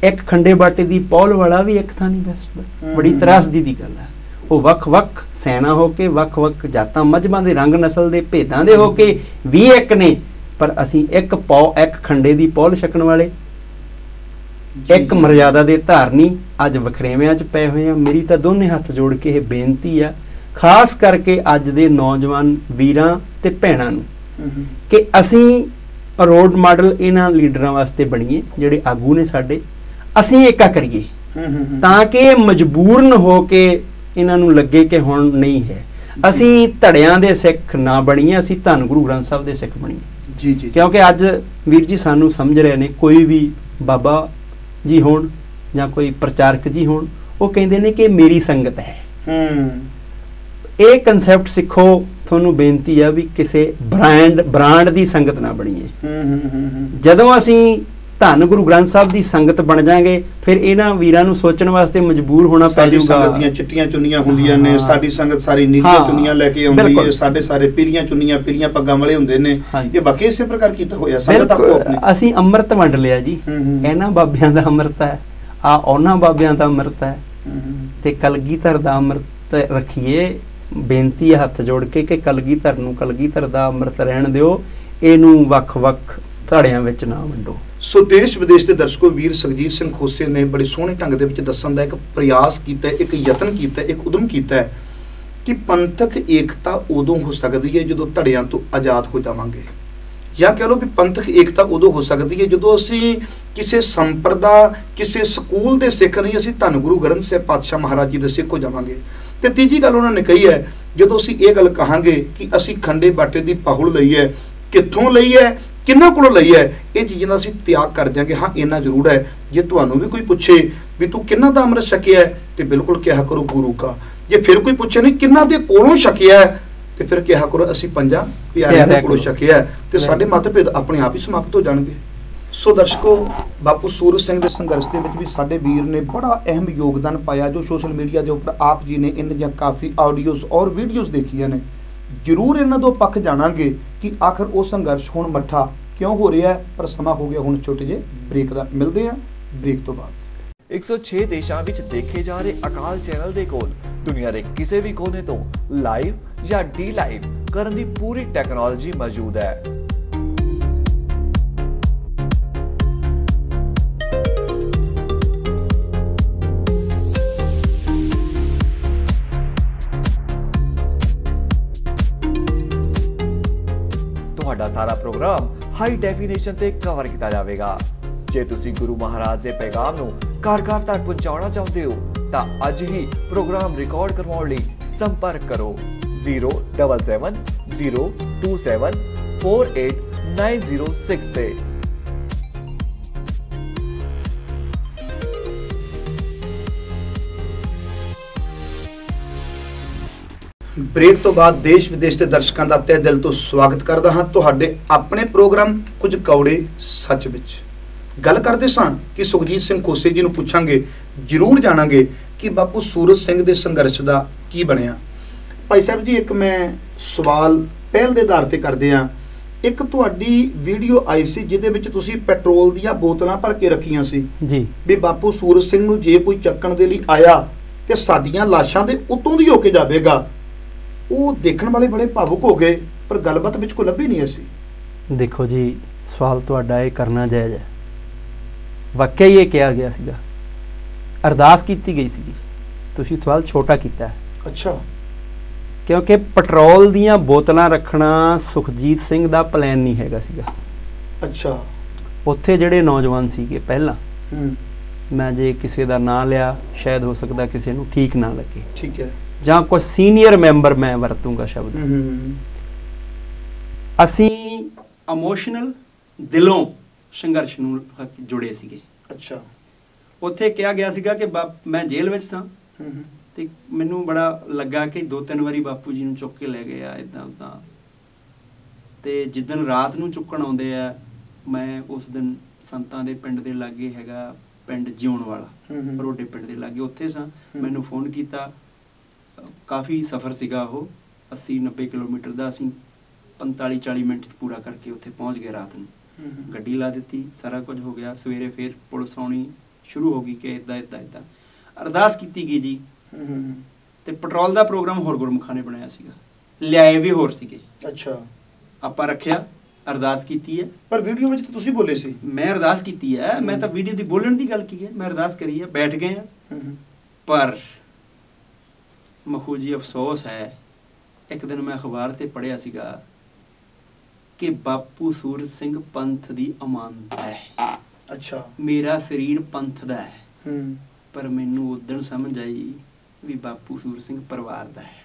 ਇੱਕ ਖੰਡੇ ਬਾਟੇ ਦੀ ਪੌਲ ਵਾਲਾ ਵੀ ਇੱਕ ਥਾਂ ਨਹੀਂ ਬਸ ਬੜੀ। ਤਰਾਸਦੀ ਦੀ ਗੱਲ ਹੈ ਉਹ ਵੱਖ-ਵੱਖ ਸੈਨਾ ਹੋ ਕੇ ਵੱਖ-ਵੱਖ ਜਾਤਾਂ ਮਜਬਾਂ ਦੇ ਰੰਗ ਨਸਲ ਦੇ ਭੇਦਾਂ ਦੇ ਹੋ ਕੇ ਵੀ ਇੱਕ ਨੇ ਪਰ ਅਸੀਂ ਇੱਕ ਪੌ ਇੱਕ ਖੰਡੇ ਦੀ ਪੌਲ ਛਕਣ ਵਾਲੇ ਇੱਕ। ਮਰਜ਼ਾਦਾ ਦੇ ਧਾਰਨੀ ਅੱਜ ਵਖਰੇਵਿਆਂ 'ਚ ਪਏ ਹੋਏ ਆ ਮੇਰੀ ਤਾਂ ਦੋਨੇ ਹੱਥ ਜੋੜ ਕੇ ਇਹ ਬੇਨਤੀ ਆ ਖਾਸ ਕਰਕੇ ਅੱਜ ਦੇ ਨੌਜਵਾਨ ਵੀਰਾਂ ਤੇ ਭੈਣਾਂ ਨੂੰ। ਕਿ ਅਸੀਂ ਰੋਡ ਮਾਡਲ ਇਹਨਾਂ ਲੀਡਰਾਂ ਵਾਸਤੇ ਬਣੀਏ ਜਿਹੜੇ ਆਗੂ ਨੇ ਸਾਡੇ ਅਸੀਂ ਏਕਾ ਕਰੀਏ। ਤਾਂ ਕਿ ਮਜਬੂਰਨ ਹੋ ਕੇ ਇਹਨਾਂ ਨੂੰ ਲੱਗੇ ਕਿ ਹੁਣ ਨਹੀਂ ਹੈ। ਅਸੀਂ ਧੜਿਆਂ ਦੇ ਸਿੱਖ ਨਾ ਬਣੀਏ ਅਸੀਂ ਧੰਨ ਗੁਰੂ ਗ੍ਰੰਥ ਸਾਹਿਬ ਦੇ ਸਿੱਖ ਬਣੀਏ। ਜੀ ਜੀ ਕਿਉਂਕਿ ਅੱਜ ਵੀਰ ਜੀ ਸਾਨੂੰ ਸਮਝ ਰਹੇ ਨੇ ਕੋਈ ਵੀ ਬਾਬਾ ਜੀ ਹੋਣ ਜਾਂ ਕੋਈ ਪ੍ਰਚਾਰਕ ਜੀ ਹੋਣ ਉਹ ਕਹਿੰਦੇ ਨੇ ਕਿ ਮੇਰੀ ਸੰਗਤ ਹੈ। ਹੂੰ। ਇਹ ਕਨਸੈਪਟ ਸਿੱਖੋ ਤੁਹਾਨੂੰ ਬੇਨਤੀ ਆ ਵੀ ਕਿਸੇ ਬ੍ਰਾਂਡ ਬ੍ਰਾਂਡ ਦੀ ਸੰਗਤ ਨਾ ਬਣੀਏ। ਹੂੰ ਹੂੰ ਹੂੰ ਹੂੰ। ਜਦੋਂ ਅਸੀਂ ਧੰਨ ਗੁਰੂ ਗ੍ਰੰਥ ਸਾਹਿਬ ਦੀ ਸੰਗਤ ਬਣ ਜਾਾਂਗੇ ਫਿਰ ਇਹਨਾਂ ਵੀਰਾਂ ਨੂੰ ਸੋਚਣ ਵਾਸਤੇ ਮਜਬੂਰ ਹੋਣਾ ਪੈ ਸਾਡੀ ਜਾਊਗਾ ਸੰਗਤ ਦੀਆਂ ਚਿੱਟੀਆਂ ਚੁੰਨੀਆਂ ਹੁੰਦੀਆਂ ਨੇ। ਸਾਡੀ ਸੰਗਤ ਸਾਰੀ ਨੀਲੀਆਂ ਚੁੰਨੀਆਂ ਲੈ ਕੇ ਆਉਂਦੀ ਹੈ। ਸਾਡੇ ਸਾਰੇ ਪੀਲੀਆਂ ਚੁੰਨੀਆਂ ਪੀਲੀਆਂ ਪੱਗਾਂ ਵਾਲੇ ਹੁੰਦੇ ਨੇ। ਇਹ ਬਾਕੀ ਇਸੇ ਪ੍ਰਕਾਰ ਕੀਤਾ ਹੋਇਆ ਸੰਗਤ ਆਪੋ ਆਪਣੀ ਅਸੀਂ ਅੰਮ੍ਰਿਤ ਵੰਡ ਲਿਆ ਜੀ। ਇਹਨਾਂ ਬਾਬਿਆਂ ਦਾ ਅੰਮ੍ਰਿਤ ਹੈ ਆ ਉਹਨਾਂ ਬਾਬਿਆਂ ਦਾ ਅੰਮ੍ਰਿਤ ਹੈ। ਤੇ ਕਲਗੀਧਰ ਦਾ ਅੰਮ੍ਰਿਤ ਰੱਖੀਏ ਬੇਨਤੀ ਹੱਥ ਜੋੜ ਕੇ ਕਿ ਕਲਗੀਧਰ ਨੂੰ ਕਲਗੀਧਰ ਦਾ ਅੰਮ੍ਰਿਤ ਰਹਿਣ ਦਿਓ ਇਹਨੂੰ ਵੱਖ-ਵੱਖ ਧੜਿਆਂ ਵਿੱਚ ਨਾ ਵੰਡੋ। ਸੋ ਦੇਸ਼ ਵਿਦੇਸ਼ ਦੇ ਦਰਸ਼ਕੋ ਵੀਰ ਸੁਖਜੀਤ ਸਿੰਘ ਖੋਸੇ ਨੇ ਬੜੇ ਸੋਹਣੇ ਢੰਗ ਦੇ ਵਿੱਚ ਦੱਸਣ ਦਾ ਇੱਕ ਪ੍ਰਯਾਸ ਕੀਤਾ ਹੈ, ਇੱਕ ਯਤਨ ਕੀਤਾ ਹੈ, ਇੱਕ ਉਦਮ ਕੀਤਾ ਹੈ ਕਿ ਪੰਥਕ ਏਕਤਾ ਉਦੋਂ ਹੋ ਸਕਦੀ ਹੈ ਜਦੋਂ ਧੜਿਆਂ ਤੋਂ ਆਜ਼ਾਦ ਹੋ ਜਾਵਾਂਗੇ। ਜਾਂ ਕਹ ਲਓ ਵੀ ਪੰਥਕ ਏਕਤਾ ਉਦੋਂ ਹੋ ਸਕਦੀ ਹੈ ਜਦੋਂ ਅਸੀਂ ਕਿਸੇ ਸੰਪਰਦਾ ਕਿਸੇ ਸਕੂਲ ਦੇ ਸਿੱਖ ਨਹੀਂ ਅਸੀਂ ਧੰਨ ਗੁਰੂ ਗ੍ਰੰਥ ਸਾਹਿਬ ਪਾਤਸ਼ਾਹ ਮਹਾਰਾਜ ਜੀ ਦੇ ਸਿੱਖ ਹੋ ਜਾਵਾਂਗੇ। ਤੇ ਤੀਜੀ ਗੱਲ ਉਹਨਾਂ ਨੇ ਕਹੀ ਹੈ ਜਦੋਂ ਅਸੀਂ ਇਹ ਗੱਲ ਕਹਾਂਗੇ ਕਿ ਅਸੀਂ ਖੰਡੇ ਬਾਟੇ ਦੀ ਪਾਹੁਲ ਲਈ ਹੈ ਕਿੱਥੋਂ ਲਈ ਹੈ ਕਿੰਨਾ ਕੋਲੋਂ ਲਈ ਹੈ? ਇਹ ਚੀਜ਼ਾਂ ਦਾ ਅਸੀਂ ਤਿਆਗ ਕਰ ਦਿਆਂਗੇ ਹਾਂ ਇੰਨਾ ਜ਼ਰੂਰ ਹੈ। ਜੇ ਤੁਹਾਨੂੰ ਵੀ ਕੋਈ ਪੁੱਛੇ ਵੀ ਤੂੰ ਕਿੰਨਾ ਦਾ ਅੰਮ੍ਰਿਤ ਛਕਿਆ ਤੇ ਬਿਲਕੁਲ ਕਿਹਾ ਕਰੋ ਗੁਰੂ ਕਾ। ਜੇ ਫਿਰ ਕੋਈ ਪੁੱਛੇ ਨਹੀਂ ਕਿੰਨਾ ਦੇ ਕੋਲੋਂ ਛਕਿਆ ਤੇ ਫਿਰ ਕਿਹਾ ਕਰੋ ਅਸੀਂ ਪੰਜਾਂ ਪਿਆਰਿਆਂ ਦੇ ਕੋਲੋਂ। ਛਕਿਆ ਤੇ. ਸਾਡੇ ਮਤਭੇਦ ਆਪਣੇ ਆਪ ਹੀ ਸਮਾਪਤ ਹੋ ਜਾਣਗੇ। ਸੋ ਦਰਸ਼ਕੋ ਬਾਪੂ ਸੂਰਜ ਸਿੰਘ ਦੇ ਸੰਘਰਸ਼ ਦੇ ਵਿੱਚ ਵੀ ਸਾਡੇ ਵੀਰ ਨੇ ਬੜਾ ਅਹਿਮ ਯੋਗਦਾਨ ਪਾਇਆ ਜੋ ਸੋਸ਼ਲ ਮੀਡੀਆ ਦੇ ਉੱਪਰ ਆਪ ਜੀ ਨੇ ਇਹਨਾਂ ਦੀਆਂ ਕਾਫੀ ਆਡੀਓਜ਼ ਔਰ ਵੀਡੀਓਜ਼ ਦੇਖੀਆਂ ਨੇ। ਜ਼ਰੂਰ ਇਹਨਾਂ ਤੋਂ ਪੱਖ ਜਾਣਾਂਗੇ। ਕਿ ਆਖਰ ਉਹ ਸੰਘਰਸ਼ ਹੁਣ ਮੱਠਾ ਕਿਉਂ ਹੋ ਰਿਹਾ ਪਰ ਸਮਾਂ ਹੋ ਗਿਆ ਹੁਣ ਛੋਟੇ ਜਿਹੇ ਬ੍ਰੇਕ ਦਾ। ਮਿਲਦੇ ਹਾਂ ਬ੍ਰੇਕ ਤੋਂ ਬਾਅਦ। 106 ਦੇਸ਼ਾਂ ਵਿੱਚ ਦੇਖੇ ਜਾ ਰਹੇ ਅਕਾਲ ਚੈਨਲ ਦੇ ਕੋਲ, ਦੁਨੀਆ ਦੇ ਕਿਸੇ ਵੀ ਕੋਨੇ ਤੋਂ ਲਾਈਵ ਜਾਂ ਡੀ ਲਾਈਵ ਕਰਨ ਦੀ ਪੂਰੀ ਟੈਕਨੋਲੋਜੀ ਮੌਜੂਦ ਹੈ। ਤੁਹਾਡਾ ਸਾਰਾ ਪ੍ਰੋਗਰਾਮ ਹਾਈ ਡੈਫੀਨੇਸ਼ਨ ਤੇ ਕਵਰ ਕੀਤਾ ਜਾਵੇਗਾ। ਜੇ ਤੁਸੀਂ ਗੁਰੂ ਮਹਾਰਾਜ ਦੇ ਪੈਗਾਮ ਨੂੰ ਘਰ ਘਰ ਤੱਕ ਪਹੁੰਚਾਉਣਾ ਚਾਹੁੰਦੇ ਹੋ, ਤਾਂ ਅੱਜ ਹੀ ਪ੍ਰੋਗਰਾਮ ਰਿਕਾਰਡ ਕਰਵਾਉਣ ਲਈ ਸੰਪਰਕ ਕਰੋ। 077 027 48906 ਤੇ। ਬ੍ਰੇਕ ਤੋਂ ਬਾਅਦ ਦੇਸ਼ ਵਿਦੇਸ਼ ਦੇ ਦਰਸ਼ਕਾਂ ਦਾ ਤਹਿ ਦਿਲ ਤੋਂ ਸਵਾਗਤ ਕਰਦਾ ਹਾਂ ਤੁਹਾਡੇ ਆਪਣੇ ਪ੍ਰੋਗਰਾਮ ਕੁਝ ਕੌੜੇ ਸੱਚ ਵਿੱਚ। ਗੱਲ ਕਰਦੇ ਸਾਂ ਕਿ ਸੁਖਜੀਤ ਸਿੰਘ ਖੋਸੇ ਜੀ ਨੂੰ ਪੁੱਛਾਂਗੇ ਜ਼ਰੂਰ ਜਾਣਾਂਗੇ ਕਿ ਬਾਪੂ ਸੂਰਜ ਸਿੰਘ ਦੇ ਸੰਘਰਸ਼ ਦਾ ਕੀ ਬਣਿਆ। ਭਾਈ ਸਾਹਿਬ ਜੀ ਇੱਕ ਮੈਂ ਸਵਾਲ ਪਹਿਲ ਦੇ ਆਧਾਰ ਤੇ ਕਰਦੇ ਆ ਇੱਕ ਤੁਹਾਡੀ ਵੀਡੀਓ ਆਈ ਸੀ ਜਿਹਦੇ ਵਿੱਚ ਤੁਸੀਂ ਪੈਟਰੋਲ ਦੀਆਂ ਬੋਤਲਾਂ ਭਰ ਕੇ ਰੱਖੀਆਂ ਸੀ। ਜੀ। ਵੀ ਬਾਪੂ ਸੂਰਜ ਸਿੰਘ ਨੂੰ ਜੇ ਕੋਈ ਚੱਕਣ ਦੇ ਲਈ ਆਇਆ ਤੇ ਸਾਡੀਆਂ ਲਾਸ਼ਾਂ ਦੇ ਉਤੋਂ ਦੀ ਹੋ ਕੇ ਜਾਵੇਗਾ। ਉਹ ਦੇਖਣ ਵਾਲੇ ਬੜੇ ਭਾਵੁਕ ਹੋ ਗਏ ਪਰ ਗੱਲਬਾਤ ਵਿੱਚ ਕੋਈ ਲੱਭੀ ਨਹੀਂ ਅਸੀਂ। ਦੇਖੋ ਜੀ ਸਵਾਲ ਤੁਹਾਡਾ ਇਹ ਕਰਨਾ ਜਾਇਜ਼ ਹੈ। ਵਾਕਿਆ ਹੀ ਇਹ ਕਿਹਾ ਗਿਆ ਸੀਗਾ। ਅਰਦਾਸ ਕੀਤੀ ਗਈ ਸੀਗੀ। ਤੁਸੀਂ ਸਵਾਲ ਛੋਟਾ ਕੀਤਾ ਹੈ। ਅੱਛਾ। ਕਿਉਂਕਿ ਪੈਟਰੋਲ ਦੀਆਂ ਬੋਤਲਾਂ ਰੱਖਣਾ ਸੁਖਜੀਤ ਸਿੰਘ ਦਾ ਪਲਾਨ ਨਹੀਂ ਹੈਗਾ ਸੀਗਾ। ਅੱਛਾ। ਉੱਥੇ ਜਿਹੜੇ ਨੌਜਵਾਨ ਸੀਗੇ ਪਹਿਲਾਂ ਹੂੰ। ਮੈਂ ਜੇ ਕਿਸੇ ਦਾ ਨਾਂ ਲਿਆ ਸ਼ਾਇਦ ਹੋ ਸਕਦਾ ਕਿਸੇ ਨੂੰ ਠੀਕ ਨਾ ਲੱਗੇ। ਠੀਕ ਹੈ। ਜਾਂ ਕੋਈ ਸੀਨੀਅਰ ਮੈਂਬਰ ਮੈਂ ਵਰਤੂੰਗਾ ਸ਼ਬਦ। ਅਸੀਂ ਇਮੋਸ਼ਨਲ ਦਿਲੋਂ ਸੰਘਰਸ਼ ਨੂੰ ਜੁੜੇ ਸੀਗੇ। ਅੱਛਾ। ਉੱਥੇ ਕਿਹਾ ਗਿਆ ਸੀਗਾ ਕਿ ਮੈਂ ਜੇਲ੍ਹ ਵਿੱਚ ਸਾਂ। ਤੇ ਮੈਨੂੰ ਬੜਾ ਲੱਗਾ ਕਿ ਦੋ ਤਿੰਨ ਵਾਰੀ ਬਾਪੂ ਜੀ ਨੂੰ ਚੁੱਕ ਕੇ ਲੈ ਗਏ ਆ ਇਦਾਂ ਉਦਾਂ। ਤੇ ਜਿੱਦਨ ਰਾਤ ਨੂੰ ਚੁੱਕਣ ਆਉਂਦੇ ਆ ਮੈਂ ਉਸ ਦਿਨ ਸੰਤਾਂ ਦੇ ਪਿੰਡ ਦੇ ਲਾਗੇ ਹੈਗਾ ਪਿੰਡ ਜਿਉਣ ਵਾਲਾ। ਰੋਡੇ ਪਿੰਡ ਦੇ ਲਾਗੇ ਉੱਥੇ ਸਾਂ। ਮੈਨੂੰ ਫੋਨ ਕੀਤਾ। ਕਾਫੀ ਸਫ਼ਰ ਸੀਗਾ ਉਹ। 80 90 ਕਿਲੋਮੀਟਰ ਦਾ ਅਸੀਂ 45 40 ਮਿੰਟ 'ਚ ਪੂਰਾ ਕਰਕੇ ਉੱਥੇ ਪਹੁੰਚ ਗਏ ਰਾਤ ਨੂੰ। ਗੱਡੀ ਲਾ ਦਿੱਤੀ ਸਾਰਾ ਕੁਝ ਹੋ ਗਿਆ। ਸਵੇਰੇ ਫੇਰ ਪੁਲਿਸ ਆਉਣੀ ਸ਼ੁਰੂ ਹੋ ਗਈ ਕਿ ਇਦਾਂ ਇਦਾਂ ਇਦਾਂ ਅਰਦਾਸ ਕੀਤੀ ਗਈ ਜੀ। ਤੇ ਪੈਟਰੋਲ ਦਾ ਪ੍ਰੋਗਰਾਮ ਹੋਰ ਗੁਰਮੁਖਾਂ ਨੇ ਬਣਾਇਆ ਸੀਗਾ। ਲਿਆਏ ਵੀ ਹੋਰ ਸੀਗੇ। ਅੱਛਾ। ਆਪਾਂ ਰੱਖਿਆ ਅਰਦਾਸ ਕੀਤੀ ਹੈ। ਪਰ ਵੀਡੀਓ ਵਿੱਚ ਤਾਂ ਤੁਸੀਂ ਬੋਲੇ ਸੀ। ਮੈਂ ਅਰਦਾਸ ਕੀਤੀ ਹੈ। ਮੈਂ ਤਾਂ ਵੀਡੀਓ ਦੀ ਬੋਲਣ ਦੀ ਗੱਲ ਕੀ ਹੈ? ਮੈਂ ਅਰਦਾਸ ਕਰੀ ਹੈ ਬੈਠ ਗਏ ਆ ਹੂੰ। ਪਰ ਮਖੂ ਜੀ ਅਫਸੋਸ ਹੈ। ਇੱਕ ਦਿਨ ਮੈਂ ਅਖਬਾਰ ਤੇ ਪੜਿਆ ਸੀਗਾ ਕਿ ਬਾਪੂ ਸੂਰਜ ਸਿੰਘ ਪੰਥ ਦੀ ਅਮਾਨਤ ਹੈ। ਅੱਛਾ। ਮੇਰਾ ਸਰੀਰ ਪੰਥ ਦਾ ਹੈ। ਹੂੰ। ਪਰ ਮੈਨੂੰ ਉਦੋਂ ਸਮਝ ਆਈ ਵੀ ਬਾਪੂ ਸੂਰ ਸਿੰਘ ਪਰਿਵਾਰ ਦਾ ਹੈ।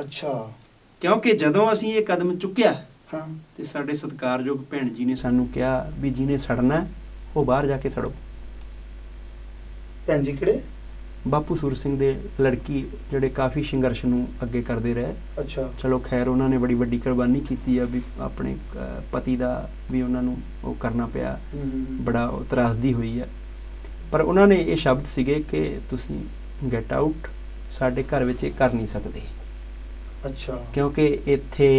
ਅੱਛਾ। ਕਿਉਂਕਿ ਜਦੋਂ ਅਸੀਂ ਇਹ ਕਦਮ ਚੁੱਕਿਆ ਹਾਂ। ਤੇ ਸਾਡੇ ਸਤਿਕਾਰਯੋਗ ਭੈਣ ਜੀ ਨੇ ਸਾਨੂੰ ਕਿਹਾ ਵੀ ਜਿਹਨੇ ਸੜਨਾ ਉਹ ਬਾਹਰ ਜਾ ਕੇ ਸੜੋ। ਭੈਣ ਜੀ ਕਿਹੜੇ? ਬਾਪੂ ਸੂਰ ਸਿੰਘ ਦੇ ਲੜਕੀ ਜਿਹੜੇ ਕਾਫੀ ਸੰਘਰਸ਼ ਨੂੰ ਅੱਗੇ ਕਰਦੇ ਰਹੇ। ਅੱਛਾ। ਚਲੋ ਖੈਰ ਉਹਨਾਂ ਨੇ ਬੜੀ ਵੱਡੀ ਕੁਰਬਾਨੀ ਕੀਤੀ ਆ ਵੀ ਆਪਣੇ ਪਤੀ ਦਾ ਵੀ ਉਹਨਾਂ ਨੂੰ ਉਹ ਕਰਨਾ ਪਿਆ। ਬੜਾ ਉਹ ਤਰਾਸਦੀ ਹੋਈ ਹੈ ਪਰ ਉਹਨਾਂ ਨੇ ਇਹ ਸ਼ਬਦ ਸੀਗੇ ਕਿ ਤੁਸੀਂ ਗੈਟ ਆਊਟ ਸਾਡੇ ਘਰ ਵਿੱਚ ਇਹ ਕਰ ਨਹੀਂ ਸਕਦੇ। ਅੱਛਾ। ਕਿਉਂਕਿ ਇੱਥੇ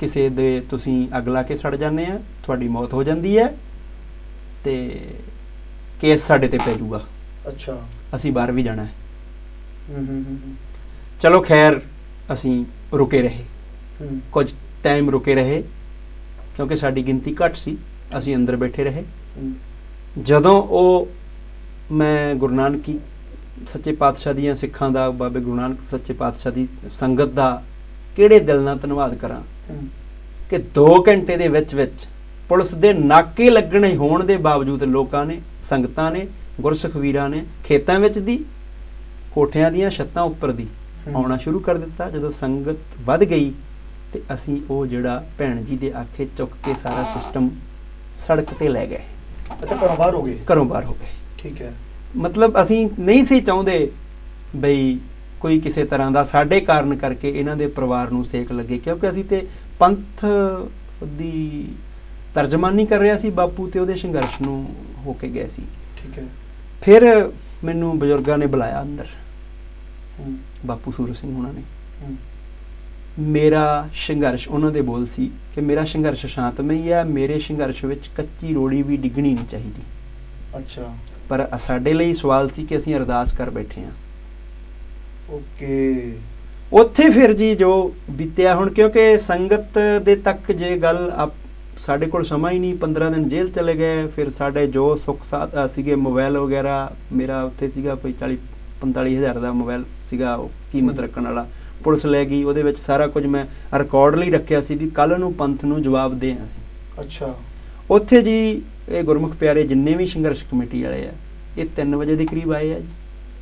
ਕਿਸੇ ਦੇ ਤੁਸੀਂ ਅੱਗ ਲਾ ਕੇ ਸੜ ਜਾਂਦੇ ਆ ਤੁਹਾਡੀ ਮੌਤ ਹੋ ਜਾਂਦੀ ਹੈ ਤੇ ਕੇਸ ਸਾਡੇ ਤੇ ਪੈ ਜਾਊਗਾ। ਅੱਛਾ। ਅਸੀਂ ਬਾਹਰ ਵੀ ਜਾਣਾ ਹੈ। ਹੂੰ ਹੂੰ। ਚਲੋ ਖੈਰ ਅਸੀਂ ਰੁਕੇ ਰਹੇ। ਹੂੰ। ਕੁਝ ਟਾਈਮ ਰੁਕੇ ਰਹੇ ਕਿਉਂਕਿ ਸਾਡੀ ਗਿਣਤੀ ਘੱਟ ਸੀ ਅਸੀਂ ਅੰਦਰ ਬੈਠੇ ਰਹੇ। ਜਦੋਂ ਉਹ ਮੈਂ ਗੁਰੂ ਨਾਨਕ ਸੱਚੇ ਪਾਤਸ਼ਾਹ ਦੀਆਂ ਸਿੱਖਾਂ ਦਾ ਬਾਬੇ ਗੁਰੂ ਨਾਨਕ ਸੱਚੇ ਪਾਤਸ਼ਾਹ ਦੀ ਸੰਗਤ ਦਾ ਕਿਹੜੇ ਦਿਲ ਨਾਲ ਧੰਨਵਾਦ ਕਰਾਂ? ਕਿ 2 ਘੰਟੇ ਦੇ ਵਿੱਚ ਵਿੱਚ ਪੁਲਿਸ ਦੇ ਨਾਕੇ ਲੱਗਣੇ ਹੋਣ ਦੇ ਬਾਵਜੂਦ ਲੋਕਾਂ ਨੇ ਸੰਗਤਾਂ ਨੇ ਗੁਰਸਿੱਖ ਵੀਰਾਂ ਨੇ ਖੇਤਾਂ ਵਿੱਚ ਦੀ ਕੋਠਿਆਂ ਦੀਆਂ ਛੱਤਾਂ ਉੱਪਰ ਦੀ। ਆਉਣਾ ਸ਼ੁਰੂ ਕਰ ਦਿੱਤਾ। ਜਦੋਂ ਸੰਗਤ ਵੱਧ ਗਈ ਤੇ ਅਸੀਂ ਉਹ ਜਿਹੜਾ ਭੈਣ ਜੀ ਦੇ ਆਖੇ ਚੁੱਕ ਕੇ ਸਾਰਾ ਸਿਸਟਮ ਸੜਕ ਤੇ ਲੈ ਗਏ। ਅੱਛਾ ਘਰੋਂ ਬਾਹਰ ਹੋ ਗਏ? ਘਰੋਂ ਬਾਹਰ ਹੋ ਗਏ। ਠੀਕ ਹੈ। ਮਤਲਬ ਅਸੀਂ ਨਹੀਂ ਸੀ ਚਾਹੁੰਦੇ ਬਈ ਕੋਈ ਕਿਸੇ ਤਰ੍ਹਾਂ ਦਾ ਸਾਡੇ ਕਾਰਨ ਕਰਕੇ ਇਹਨਾਂ ਦੇ ਪਰਿਵਾਰ ਨੂੰ ਸੇਕ ਲੱਗੇ ਕਿਉਂਕਿ ਅਸੀਂ ਤੇ ਪੰਥ ਦੀ ਤਰਜਮਾਨੀ ਕਰ ਰਿਹਾ ਸੀ ਬਾਪੂ ਤੇ ਉਹਦੇ ਸੰਘਰਸ਼ ਨੂੰ ਹੋ ਕੇ ਗਏ ਸੀ। ਠੀਕ ਹੈ। ਫਿਰ ਮੈਨੂੰ ਬਜ਼ੁਰਗਾਂ ਨੇ ਬੁਲਾਇਆ ਅੰਦਰ। ਬਾਪੂ ਸੂਰਜ ਸਿੰਘ ਉਹਨਾਂ ਨੇ। ਮੇਰਾ ਸੰਘਰਸ਼ ਉਹਨਾਂ ਦੇ ਬੋਲ ਸੀ ਕਿ ਮੇਰਾ ਸੰਘਰਸ਼ ਸ਼ਾਂਤਮਈ ਹੈ ਮੇਰੇ ਸੰਘਰਸ਼ ਵਿੱਚ ਕੱਚੀ ਰੋੜੀ ਵੀ ਡਿੱਗਣੀ ਨਹੀਂ ਚਾਹੀਦੀ। ਅੱਛਾ। ਪਰ ਸਾਡੇ ਲਈ ਸਵਾਲ ਸੀ ਕਿ ਅਸੀਂ ਅਰਦਾਸ ਕਰ ਬੈਠੇ ਹਾਂ। ਓਕੇ। ਉੱਥੇ ਫਿਰ ਜੀ ਜੋ ਬੀਤਿਆ ਹੁਣ ਕਿਉਂਕਿ ਸੰਗਤ ਦੇ ਤੱਕ ਜੇ ਗੱਲ ਸਾਡੇ ਕੋਲ ਸਮਾਂ ਹੀ ਨਹੀਂ 15 ਦਿਨ ਜੇਲ੍ਹ ਚਲੇ ਗਏ ਫਿਰ ਸਾਡੇ ਜੋ ਸੁੱਖ ਸਾਧ ਅ, ਸੀਗੇ ਮੋਬਾਈਲ ਵਗੈਰਾ ਮੇਰਾ ਉੱਥੇ ਸੀਗਾ ਕੋਈ 40 45 ਹਜ਼ਾਰ ਦਾ ਮੋਬਾਈਲ ਸੀਗਾ ਉਹ ਕੀਮਤ। ਰੱਖਣ ਵਾਲਾ। ਪੁਲਿਸ ਲੈ ਗਈ ਉਹਦੇ ਵਿੱਚ ਸਾਰਾ ਕੁਝ ਮੈਂ ਰਿਕਾਰਡ ਲਈ ਰੱਖਿਆ ਸੀ ਵੀ ਕੱਲ ਨੂੰ ਪੰਥ ਨੂੰ ਜਵਾਬ ਦੇ ਅਸੀਂ। ਅੱਛਾ। ਉੱਥੇ ਜੀ ਇਹ ਗੁਰਮੁਖ ਪਿਆਰੇ ਜਿੰਨੇ ਵੀ ਸੰਘਰਸ਼ ਕਮੇਟੀ ਵਾਲੇ ਆ ਇਹ 3 ਵਜੇ ਦੇ ਕਰੀਬ ਆਏ ਆ ਜੀ।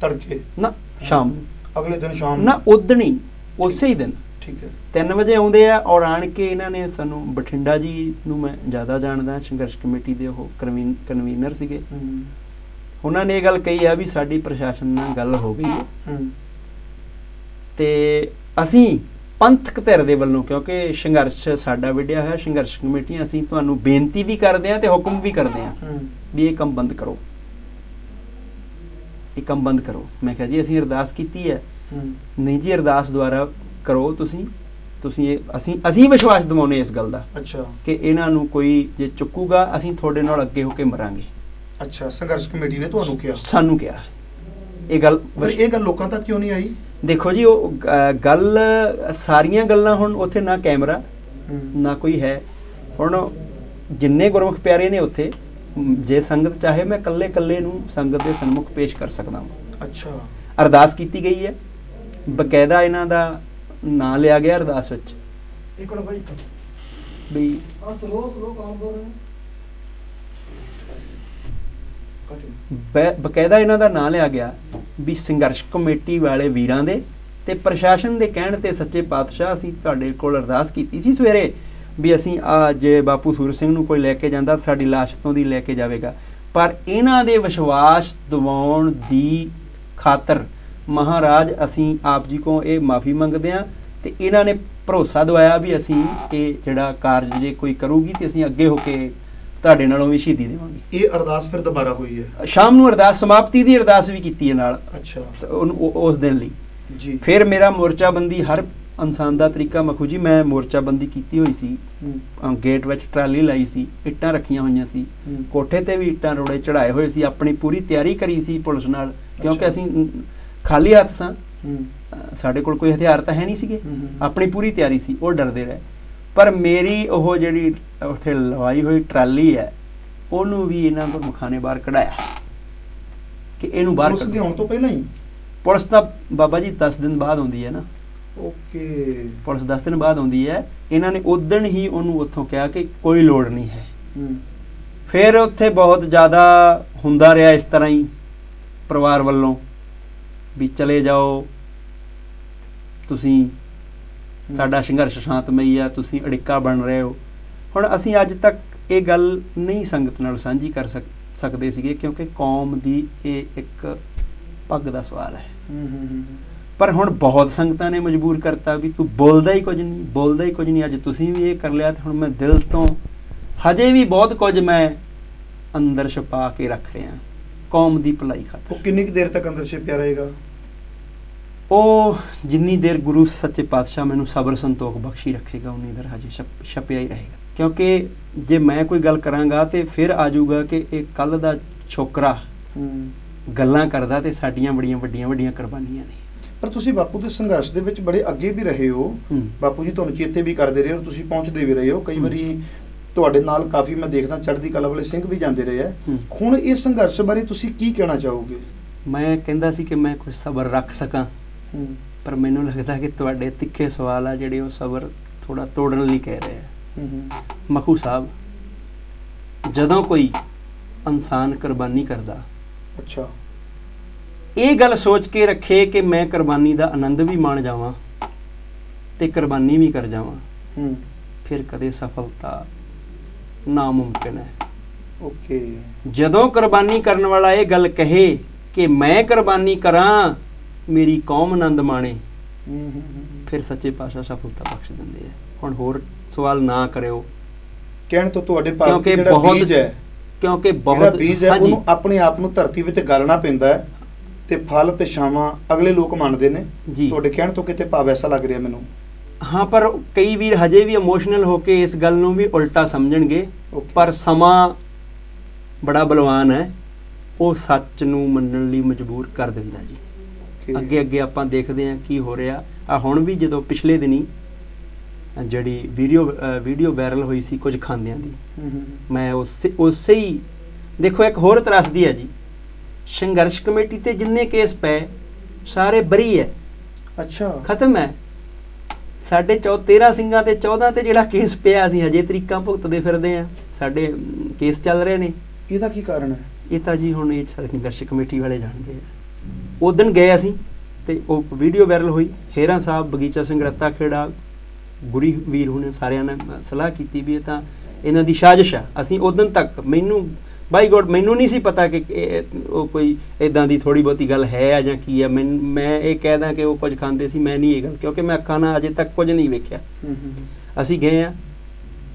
ਤੜਕੇ? ਨਾ ਸ਼ਾਮ ਨੂੰ। ਅਗਲੇ ਦਿਨ ਸ਼ਾਮ ਨਾ ਉਦਣੀ ਉਸੇ ਹੀ ਦਿਨ। ਠੀਕ ਹੈ। 3 ਵਜੇ ਆਉਂਦੇ ਆ ਔਰ ਆਣ ਕੇ ਇਹਨਾਂ ਨੇ ਸਾਨੂੰ ਬਠਿੰਡਾ ਜੀ ਨੂੰ ਮੈਂ ਜ਼ਿਆਦਾ ਜਾਣਦਾ ਸੰਘਰਸ਼ ਕਮੇਟੀ ਦੇ ਉਹ ਕਨਵੀਨ ਕਨਵੀਨਰ ਸੀਗੇ। ਉਹਨਾਂ ਨੇ ਇਹ ਗੱਲ ਕਹੀ ਆ ਵੀ ਸਾਡੀ ਪ੍ਰਸ਼ਾਸਨ ਨਾਲ ਗੱਲ ਹੋ ਗਈ ਹੈ। ਤੇ ਅਸੀਂ ਪੰਥਕ ਧਿਰ ਦੇ ਵੱਲੋਂ ਕਿਉਂਕਿ ਸੰਘਰਸ਼ ਸਾਡਾ ਵਿੱਢਿਆ ਹੋਇਆ ਸੰਘਰਸ਼ ਕਮੇਟੀਆਂ ਅਸੀਂ ਤੁਹਾਨੂੰ ਬੇਨਤੀ ਵੀ ਕਰਦੇ ਆ ਤੇ ਹੁਕਮ ਵੀ ਕਰਦੇ ਆ ਵੀ ਇਹ ਕੰਮ ਬੰਦ ਕਰੋ। ਇਹ ਕੰਮ ਬੰਦ ਕਰੋ। ਮੈਂ ਕਿਹਾ ਜੀ ਅਸੀਂ ਅਰਦਾਸ ਕੀਤੀ ਹੂੰ। ਨਹੀਂ ਜੀ ਅਰਦਾਸ ਦੁਆਰਾ ਕਰੋ ਤੁਸੀਂ ਤੁਸੀਂ ਇਹ ਅਸੀਂ ਅਸੀਂ ਵਿਸ਼ਵਾਸ ਦਿਵਾਉਂਦੇ ਇਸ ਗੱਲ ਦਾ ਅੱਛਾ। ਕਿ ਇਹਨਾਂ ਨੂੰ ਕੋਈ ਜੇ ਚੁੱਕੂਗਾ ਅਸੀਂ ਤੁਹਾਡੇ ਨਾਲ ਅੱਗੇ ਹੋ ਕੇ ਮਰਾਂਗੇ। ਅੱਛਾ ਸੰਘਰਸ਼ ਕਮੇਟੀ ਨੇ ਤੁਹਾਨੂੰ ਕਿਹਾ? ਸਾਨੂੰ ਕਿਹਾ। ਇਹ ਗੱਲ ਪਰ ਇਹ ਗੱਲ ਲੋਕਾਂ ਤੱਕ ਕਿਉਂ ਨਹੀਂ ਆਈ? ਦੇਖੋ ਜੀ ਉਹ ਗੱਲ ਸਾਰੀਆਂ ਗੱਲਾਂ ਹੁਣ ਉੱਥੇ ਨਾ ਕੈਮਰਾ ਨਾ ਕੋਈ ਹੈ। ਹੁਣ ਜਿੰਨੇ ਗੁਰਮੁਖ ਪਿਆਰੇ ਨੇ ਉੱਥੇ ਜੇ ਸੰਗਤ ਚਾਹੇ ਮੈਂ ਇਕੱਲੇ ਇਕੱਲੇ ਨੂੰ ਸੰਗਤ ਦੇ ਸਨਮੁਖ ਪੇਸ਼ ਕਰ ਸਕਦਾ ਹਾਂ ਅੱਛਾ। ਅਰਦਾਸ ਕੀਤੀ ਗਈ ਹੈ। ਬਕਾਇਦਾ ਇਹਨਾਂ ਦਾ ਨਾਂ ਲਿਆ ਗਿਆ ਅਰਦਾਸ ਵਿੱਚ। ਇੱਕ ਮਿੰਟ ਭਾਈ ਵੀ ਆ ਸਲੋ ਸਲੋ ਕੰਮ ਕਰ ਰਹੇ ਬੈ- ਬਕਾਇਦਾ ਇਹਨਾਂ ਦਾ ਨਾਂ ਲਿਆ ਗਿਆ ਵੀ ਸੰਘਰਸ਼ ਕਮੇਟੀ ਵਾਲੇ ਵੀਰਾਂ ਦੇ ਤੇ ਪ੍ਰਸ਼ਾਸਨ ਦੇ ਕਹਿਣ ਤੇ ਸੱਚੇ ਪਾਤਸ਼ਾਹ ਅਸੀਂ ਤੁਹਾਡੇ ਕੋਲ ਅਰਦਾਸ ਕੀਤੀ ਸੀ ਸਵੇਰੇ ਵੀ ਅਸੀਂ ਆ ਜੇ ਬਾਪੂ ਸੂਰਜ ਸਿੰਘ ਨੂੰ ਕੋਈ ਲੈ ਕੇ ਜਾਂਦਾ ਸਾਡੀ ਲਾਸ਼ ਤੋਂ ਦੀ ਲੈ ਕੇ ਜਾਵੇਗਾ। ਪਰ ਇਹਨਾਂ ਦੇ ਵਿਸ਼ਵਾਸ ਦਿਵਾਉਣ ਦੀ ਖਾਤਰ ਮਹਾਰਾਜ ਅਸੀਂ ਆਪ ਜੀ ਕੋ ਇਹ ਮਾਫੀ ਮੰਗਦੇ ਹਾਂ ਤੇ ਇਹਨਾਂ ਨੇ ਭਰੋਸਾ ਦਵਾਇਆ ਵੀ ਅਸੀਂ ਇਹ ਜਿਹੜਾ ਕਾਰਜ ਜੇ ਕੋਈ ਕਰੂਗੀ ਤੇ ਅਸੀਂ ਅੱਗੇ ਹੋ ਕੇ ਤੁਹਾਡੇ ਨਾਲੋਂ ਵੀ ਸ਼ਹੀਦੀ ਦੇਵਾਂਗੇ। ਇਹ ਅਰਦਾਸ ਫਿਰ ਦੁਬਾਰਾ ਹੋਈ ਹੈ? ਸ਼ਾਮ ਨੂੰ ਅਰਦਾਸ ਸਮਾਪਤੀ ਦੀ ਅਰਦਾਸ ਵੀ ਕੀਤੀ ਹੈ ਨਾਲ। ਅੱਛਾ। ਉਸ ਦਿਨ ਲਈ। ਜੀ। ਫਿਰ ਮੇਰਾ ਮੋਰਚਾਬੰਦੀ ਹਰ ਇਨਸਾਨ ਦਾ ਤਰੀਕਾ ਮਖੂ ਜੀ ਮੈਂ ਮੋਰਚਾਬੰਦੀ ਕੀਤੀ ਹੋਈ ਸੀ। ਗੇਟ ਵਿੱਚ ਟਰਾਲੀ ਲਾਈ ਸੀ ਇੱਟਾਂ ਰੱਖੀਆਂ ਹੋਈਆਂ ਸੀ। ਕੋਠੇ ਤੇ ਵੀ ਇੱਟਾਂ ਰੋੜੇ ਚੜਾਏ ਹੋਏ ਸੀ ਆਪਣੀ ਪੂਰੀ ਤਿਆਰੀ ਕਰੀ ਸੀ ਪੁਲਿਸ ਨਾਲ ਕਿਉਂਕਿ। ਅਸੀਂ ਖਾਲੀ ਹੱਥ ਸਾਂ। ਸਾਡੇ ਕੋਲ ਕੋਈ ਹਥਿਆਰ ਤਾਂ ਹੈ ਨਹੀਂ ਸੀਗੇ। ਆਪਣੀ ਪੂਰੀ ਤਿਆਰੀ ਸੀ ਉਹ ਡਰਦੇ ਰਹੇ। ਪਰ ਮੇਰੀ ਉਹ ਜਿਹੜੀ ਉੱਥੇ ਲਵਾਈ ਹੋਈ ਟਰਾਲੀ ਹੈ ਉਹਨੂੰ ਵੀ ਇਹਨਾਂ ਗੁਰਮੁਖਾਂ ਨੇ ਬਾਹਰ ਕਢਾਇਆ। ਕਿ ਇਹਨੂੰ ਬਾਹਰ ਉਸ ਦੇ ਕੱਢੋ। ਆਉਣ ਤੋਂ ਪਹਿਲਾਂ ਹੀ? ਪੁਲਿਸ ਤਾਂ ਬਾਬਾ ਜੀ 10 ਦਿਨ ਬਾਅਦ ਆਉਂਦੀ ਹੈ ਨਾ। ਓਕੇ। ਪੁਲਿਸ 10 ਦਿਨ ਬਾਅਦ ਆਉਂਦੀ ਹੈ। ਇਹਨਾਂ ਨੇ ਉਦਣ ਹੀ ਉਹਨੂੰ ਉੱਥੋਂ ਕਿਹਾ ਕਿ ਕੋਈ ਲੋੜ ਨਹੀਂ ਹੂੰ। ਫਿਰ ਉੱਥੇ ਬਹੁਤ ਜ਼ਿਆਦਾ ਹੁੰਦਾ ਰਿਹਾ ਇਸ ਤਰ੍ਹਾਂ ਹੀ ਪਰਿਵਾਰ ਵੱਲੋਂ। ਵੀ ਚਲੇ ਜਾਓ। ਤੁਸੀਂ ਸਾਡਾ ਸੰਘਰਸ਼ ਸ਼ਾਂਤਮਈ ਆ ਤੁਸੀਂ ਅੜਿੱਕਾ ਬਣ ਰਹੇ ਹੋ। ਹੁਣ ਅਸੀਂ ਅੱਜ ਤੱਕ ਇਹ ਗੱਲ ਨਹੀਂ ਸੰਗਤ ਨਾਲ ਸਾਂਝੀ ਕਰ ਸਕ ਸਕਦੇ ਸੀਗੇ ਕਿਉਂਕਿ ਕੌਮ ਦੀ ਇਹ ਇੱਕ ਪੱਗ ਦਾ ਸਵਾਲ ਹੂੰ। ਪਰ ਹੁਣ ਬਹੁਤ ਸੰਗਤਾਂ ਨੇ ਮਜਬੂਰ ਕਰਤਾ ਵੀ ਤੂੰ ਬੋਲਦਾ ਹੀ ਕੁਝ ਨਹੀਂ ਬੋਲਦਾ ਹੀ ਕੁਝ ਨਹੀਂ ਅੱਜ ਤੁਸੀਂ ਵੀ ਇਹ ਕਰ ਲਿਆ ਤੇ ਹੁਣ ਮੈਂ ਦਿਲ ਤੋਂ ਹਜੇ ਵੀ ਬਹੁਤ ਕੁਝ ਮੈਂ ਅੰਦਰ ਛੁਪਾ ਕੇ ਰੱਖ ਰਿਹਾ। ਕੌਮ ਦੀ ਭਲਾਈ ਉਹ ਖਾਤਰ ਕਿੰਨੀ ਕੁ ਦੇਰ ਤੱਕ ਅੰਦਰ ਛਿਪਿਆ ਰਹੇਗਾ? ਉਹ ਜਿੰਨੀ ਦੇਰ ਗੁਰੂ ਸੱਚੇ ਪਾਤਸ਼ਾਹ ਮੈਨੂੰ ਸਬਰ ਸੰਤੋਖ ਬਖਸ਼ੀ ਰੱਖੇਗਾ ਉਨੀ ਦੇਰ ਹਜੇ ਛਪ- ਛਪਿਆ ਹੀ ਰਹੇਗਾ। ਕਿਉਂਕਿ ਜੇ ਮੈਂ ਕੋਈ ਗੱਲ ਕਰਾਂਗਾ ਤੇ ਫਿਰ ਆ ਜਾਊਗਾ ਕਿ ਇਹ ਕੱਲ ਦਾ ਛੋਕਰਾ ਗੱਲਾਂ ਕਰਦਾ ਤੇ ਸਾਡੀਆਂ ਬੜੀਆਂ ਵੱਡੀਆਂ ਵੱਡੀਆਂ ਕੁਰਬਾਨੀਆਂ ਨੇ। ਪਰ ਤੁਸੀਂ ਬਾਪੂ ਦੇ ਸੰਘਰਸ਼ ਦੇ ਵਿੱਚ ਬੜੇ ਅੱਗੇ ਵੀ ਰਹੇ ਹੋ। ਬਾਪੂ ਜੀ ਤੁਹਾਨੂੰ ਚੇਤੇ ਵੀ ਕਰਦੇ ਰਹੇ ਹੋ ਤੁਸੀਂ ਪਹੁੰਚਦੇ ਵੀ ਰਹੇ ਹੋ। ਕਈ। ਵਾਰੀ ਤੁਹਾਡੇ ਨਾਲ ਕਾਫੀ ਮੈਂ ਦੇਖਦਾ ਚੜ੍ਹਦੀ ਕਲਾ ਵਾਲੇ ਸਿੰਘ ਵੀ ਜਾਂਦੇ ਰਹੇ ਆ। ਹੁਣ ਇਸ ਸੰਘਰਸ਼ ਬਾਰੇ ਤੁਸੀਂ ਕੀ ਕਹਿਣਾ ਚਾਹੋਗੇ? ਮੈਂ ਕਹਿੰਦਾ ਸੀ ਕਿ ਮੈਂ ਕੁਝ ਸਬਰ ਰੱਖ ਸਕਾਂ। ਪਰ ਮੈਨੂੰ ਲੱਗਦਾ ਕਿ ਤੁਹਾਡੇ ਤਿੱਖੇ ਸਵਾਲ ਆ ਜਿਹੜੇ ਉਹ ਸਬਰ ਥੋੜਾ ਤੋੜਨ ਲਈ ਕਹਿ ਰਹੇ ਆ। ਮਖੂ ਸਾਹਿਬ ਜਦੋਂ ਕੋਈ ਇਨਸਾਨ ਕੁਰਬਾਨੀ ਕਰਦਾ ਅੱਛਾ। ਇਹ ਗੱਲ ਸੋਚ ਕੇ ਰੱਖੇ ਕਿ ਮੈਂ ਕੁਰਬਾਨੀ ਦਾ ਆਨੰਦ ਵੀ ਮਾਣ ਜਾਵਾਂ ਤੇ ਕੁਰਬਾਨੀ ਵੀ ਕਰ ਜਾਵਾਂ ਹੂੰ। ਫਿਰ ਕਦੇ ਸਫਲਤਾ ਨਾਮੁਮਕਿਨ ਹੈ। ਓਕੇ ਜਦੋਂ ਕੁਰਬਾਨੀ ਕਰਨ ਵਾਲਾ ਇਹ ਗੱਲ ਕਹੇ ਕਿ ਮੈਂ ਕੁਰਬਾਨੀ ਕਰਾਂ ਮੇਰੀ ਕੌਮ ਆਨੰਦ ਮਾਣੇ। ਫਿਰ ਸੱਚੇ ਪਾਤਸ਼ਾਹ ਸਫਲਤਾ ਬਖਸ਼ ਦਿੰਦੇ ਆ। ਹੁਣ ਹੋਰ ਸਵਾਲ ਨਾ ਕਰਿਓ। ਕਹਿਣ ਤੋਂ ਤੁਹਾਡੇ ਕਿਉਂਕਿ ਜਿਹੜਾ ਬਹੁਤ ਬੀਜ ਹੈ ਕਿਉਂਕਿ ਬਹੁਤ ਬੀਜ ਹੈ ਉਹਨੂੰ ਆਪਣੇ ਆਪ ਨੂੰ ਧਰਤੀ ਵਿੱਚ ਗਾਲਣਾ ਪੈਂਦਾ ਹੈ ਤੇ ਫਲ ਤੇ ਛਾਵਾਂ ਅਗਲੇ ਲੋਕ ਮੰਨਦੇ ਨੇ। ਤੁਹਾਡੇ ਕਹਿਣ ਤੋਂ ਕਿਤੇ ਭਾਵ ਐਸਾ ਲੱਗ ਰਿਹਾ ਮੈਨੂੰ? ਹਾਂ ਪਰ ਕਈ ਵੀਰ ਹਜੇ ਵੀ ਇਮੋਸ਼ਨਲ ਹੋ ਕੇ ਇਸ ਗੱਲ ਨੂੰ ਵੀ ਉਲਟਾ ਸਮਝਣਗੇ. ਪਰ ਸਮਾਂ ਬੜਾ ਬਲਵਾਨ ਹੈ। ਉਹ ਸੱਚ ਨੂੰ ਮੰਨਣ ਲਈ ਮਜਬੂਰ ਕਰ ਦਿੰਦਾ ਜੀ। ਅੱਗੇ ਅੱਗੇ ਆਪਾਂ ਦੇਖਦੇ ਹਾਂ ਕੀ ਹੋ ਰਿਹਾ। ਆ ਹੁਣ ਵੀ ਜਦੋਂ ਪਿਛਲੇ ਦਿਨੀ ਜਿਹੜੀ ਵੀਡੀਓ ਵੀਡੀਓ ਵਾਇਰਲ ਹੋਈ ਸੀ ਕੁਝ ਖਾਂਦਿਆਂ ਦੀ। ਮੈਂ ਉਸੇ ਉਸੇ ਹੀ ਦੇਖੋ ਇੱਕ ਹੋਰ ਤਰਾਸਦੀ ਹੈ ਜੀ। ਸੰਘਰਸ਼ ਕਮੇਟੀ ਤੇ ਜਿੰਨੇ ਕੇਸ ਪਏ ਸਾਰੇ ਬਰੀ ਹੈ। ਅੱਛਾ। ਖਤਮ ਹੈ। ਸਾਡੇ ਚੌ 13 ਸਿੰਘਾਂ ਤੇ 14 ਤੇ ਜਿਹੜਾ ਕੇਸ ਪਿਆ ਸੀ ਹਜੇ ਤਰੀਕਾਂ ਭੁਗਤਦੇ ਫਿਰਦੇ ਆ। ਸਾਡੇ ਕੇਸ ਚੱਲ ਰਹੇ ਨੇ। ਇਹਦਾ ਕੀ ਕਾਰਨ ਹੈ? ਇਹ ਤਾਂ ਜੀ ਹੁਣ ਇਹ ਸੰਘਰਸ਼ ਕਮੇਟੀ ਵਾਲੇ ਜਾਣਦੇ ਆ। ਉਦੋਂ ਗਏ ਅਸੀਂ ਤੇ ਉਹ ਵੀਡੀਓ ਵਾਇਰਲ ਹੋਈ। ਹੇਰਾ ਸਾਹਿਬ ਬਗੀਚਾ ਸਿੰਘ ਰੱਤਾ ਖੇੜਾ ਗੁਰੀ ਵੀਰ ਹੁਣੇ ਸਾਰਿਆਂ ਨੇ ਸਲਾਹ ਕੀਤੀ ਵੀ ਇਹ ਤਾਂ ਇਹਨਾਂ ਦੀ ਸਾਜ਼ਿਸ਼ ਆ। ਅਸੀਂ ਉਦੋਂ ਤੱਕ ਮੈਨੂੰ ਬਾਈ ਗੋਡ ਮੈਨੂੰ ਨਹੀਂ ਸੀ ਪਤਾ ਕਿ ਉਹ ਕੋਈ ਇਦਾਂ ਦੀ ਥੋੜੀ ਬਹੁਤੀ ਗੱਲ ਹੈ ਆ ਜਾਂ ਕੀ ਹੈ। ਮੈਂ ਮੈਂ ਇਹ ਕਹਿਦਾ ਕਿ ਉਹ ਕੁਝ ਖਾਂਦੇ ਸੀ ਮੈਂ ਨਹੀਂ ਇਹ ਗੱਲ ਕਿਉਂਕਿ ਮੈਂ ਅੱਖਾਂ ਨਾਲ ਅਜੇ ਤੱਕ ਕੁਝ ਨਹੀਂ ਵੇਖਿਆ। ਅਸੀਂ ਗਏ ਆ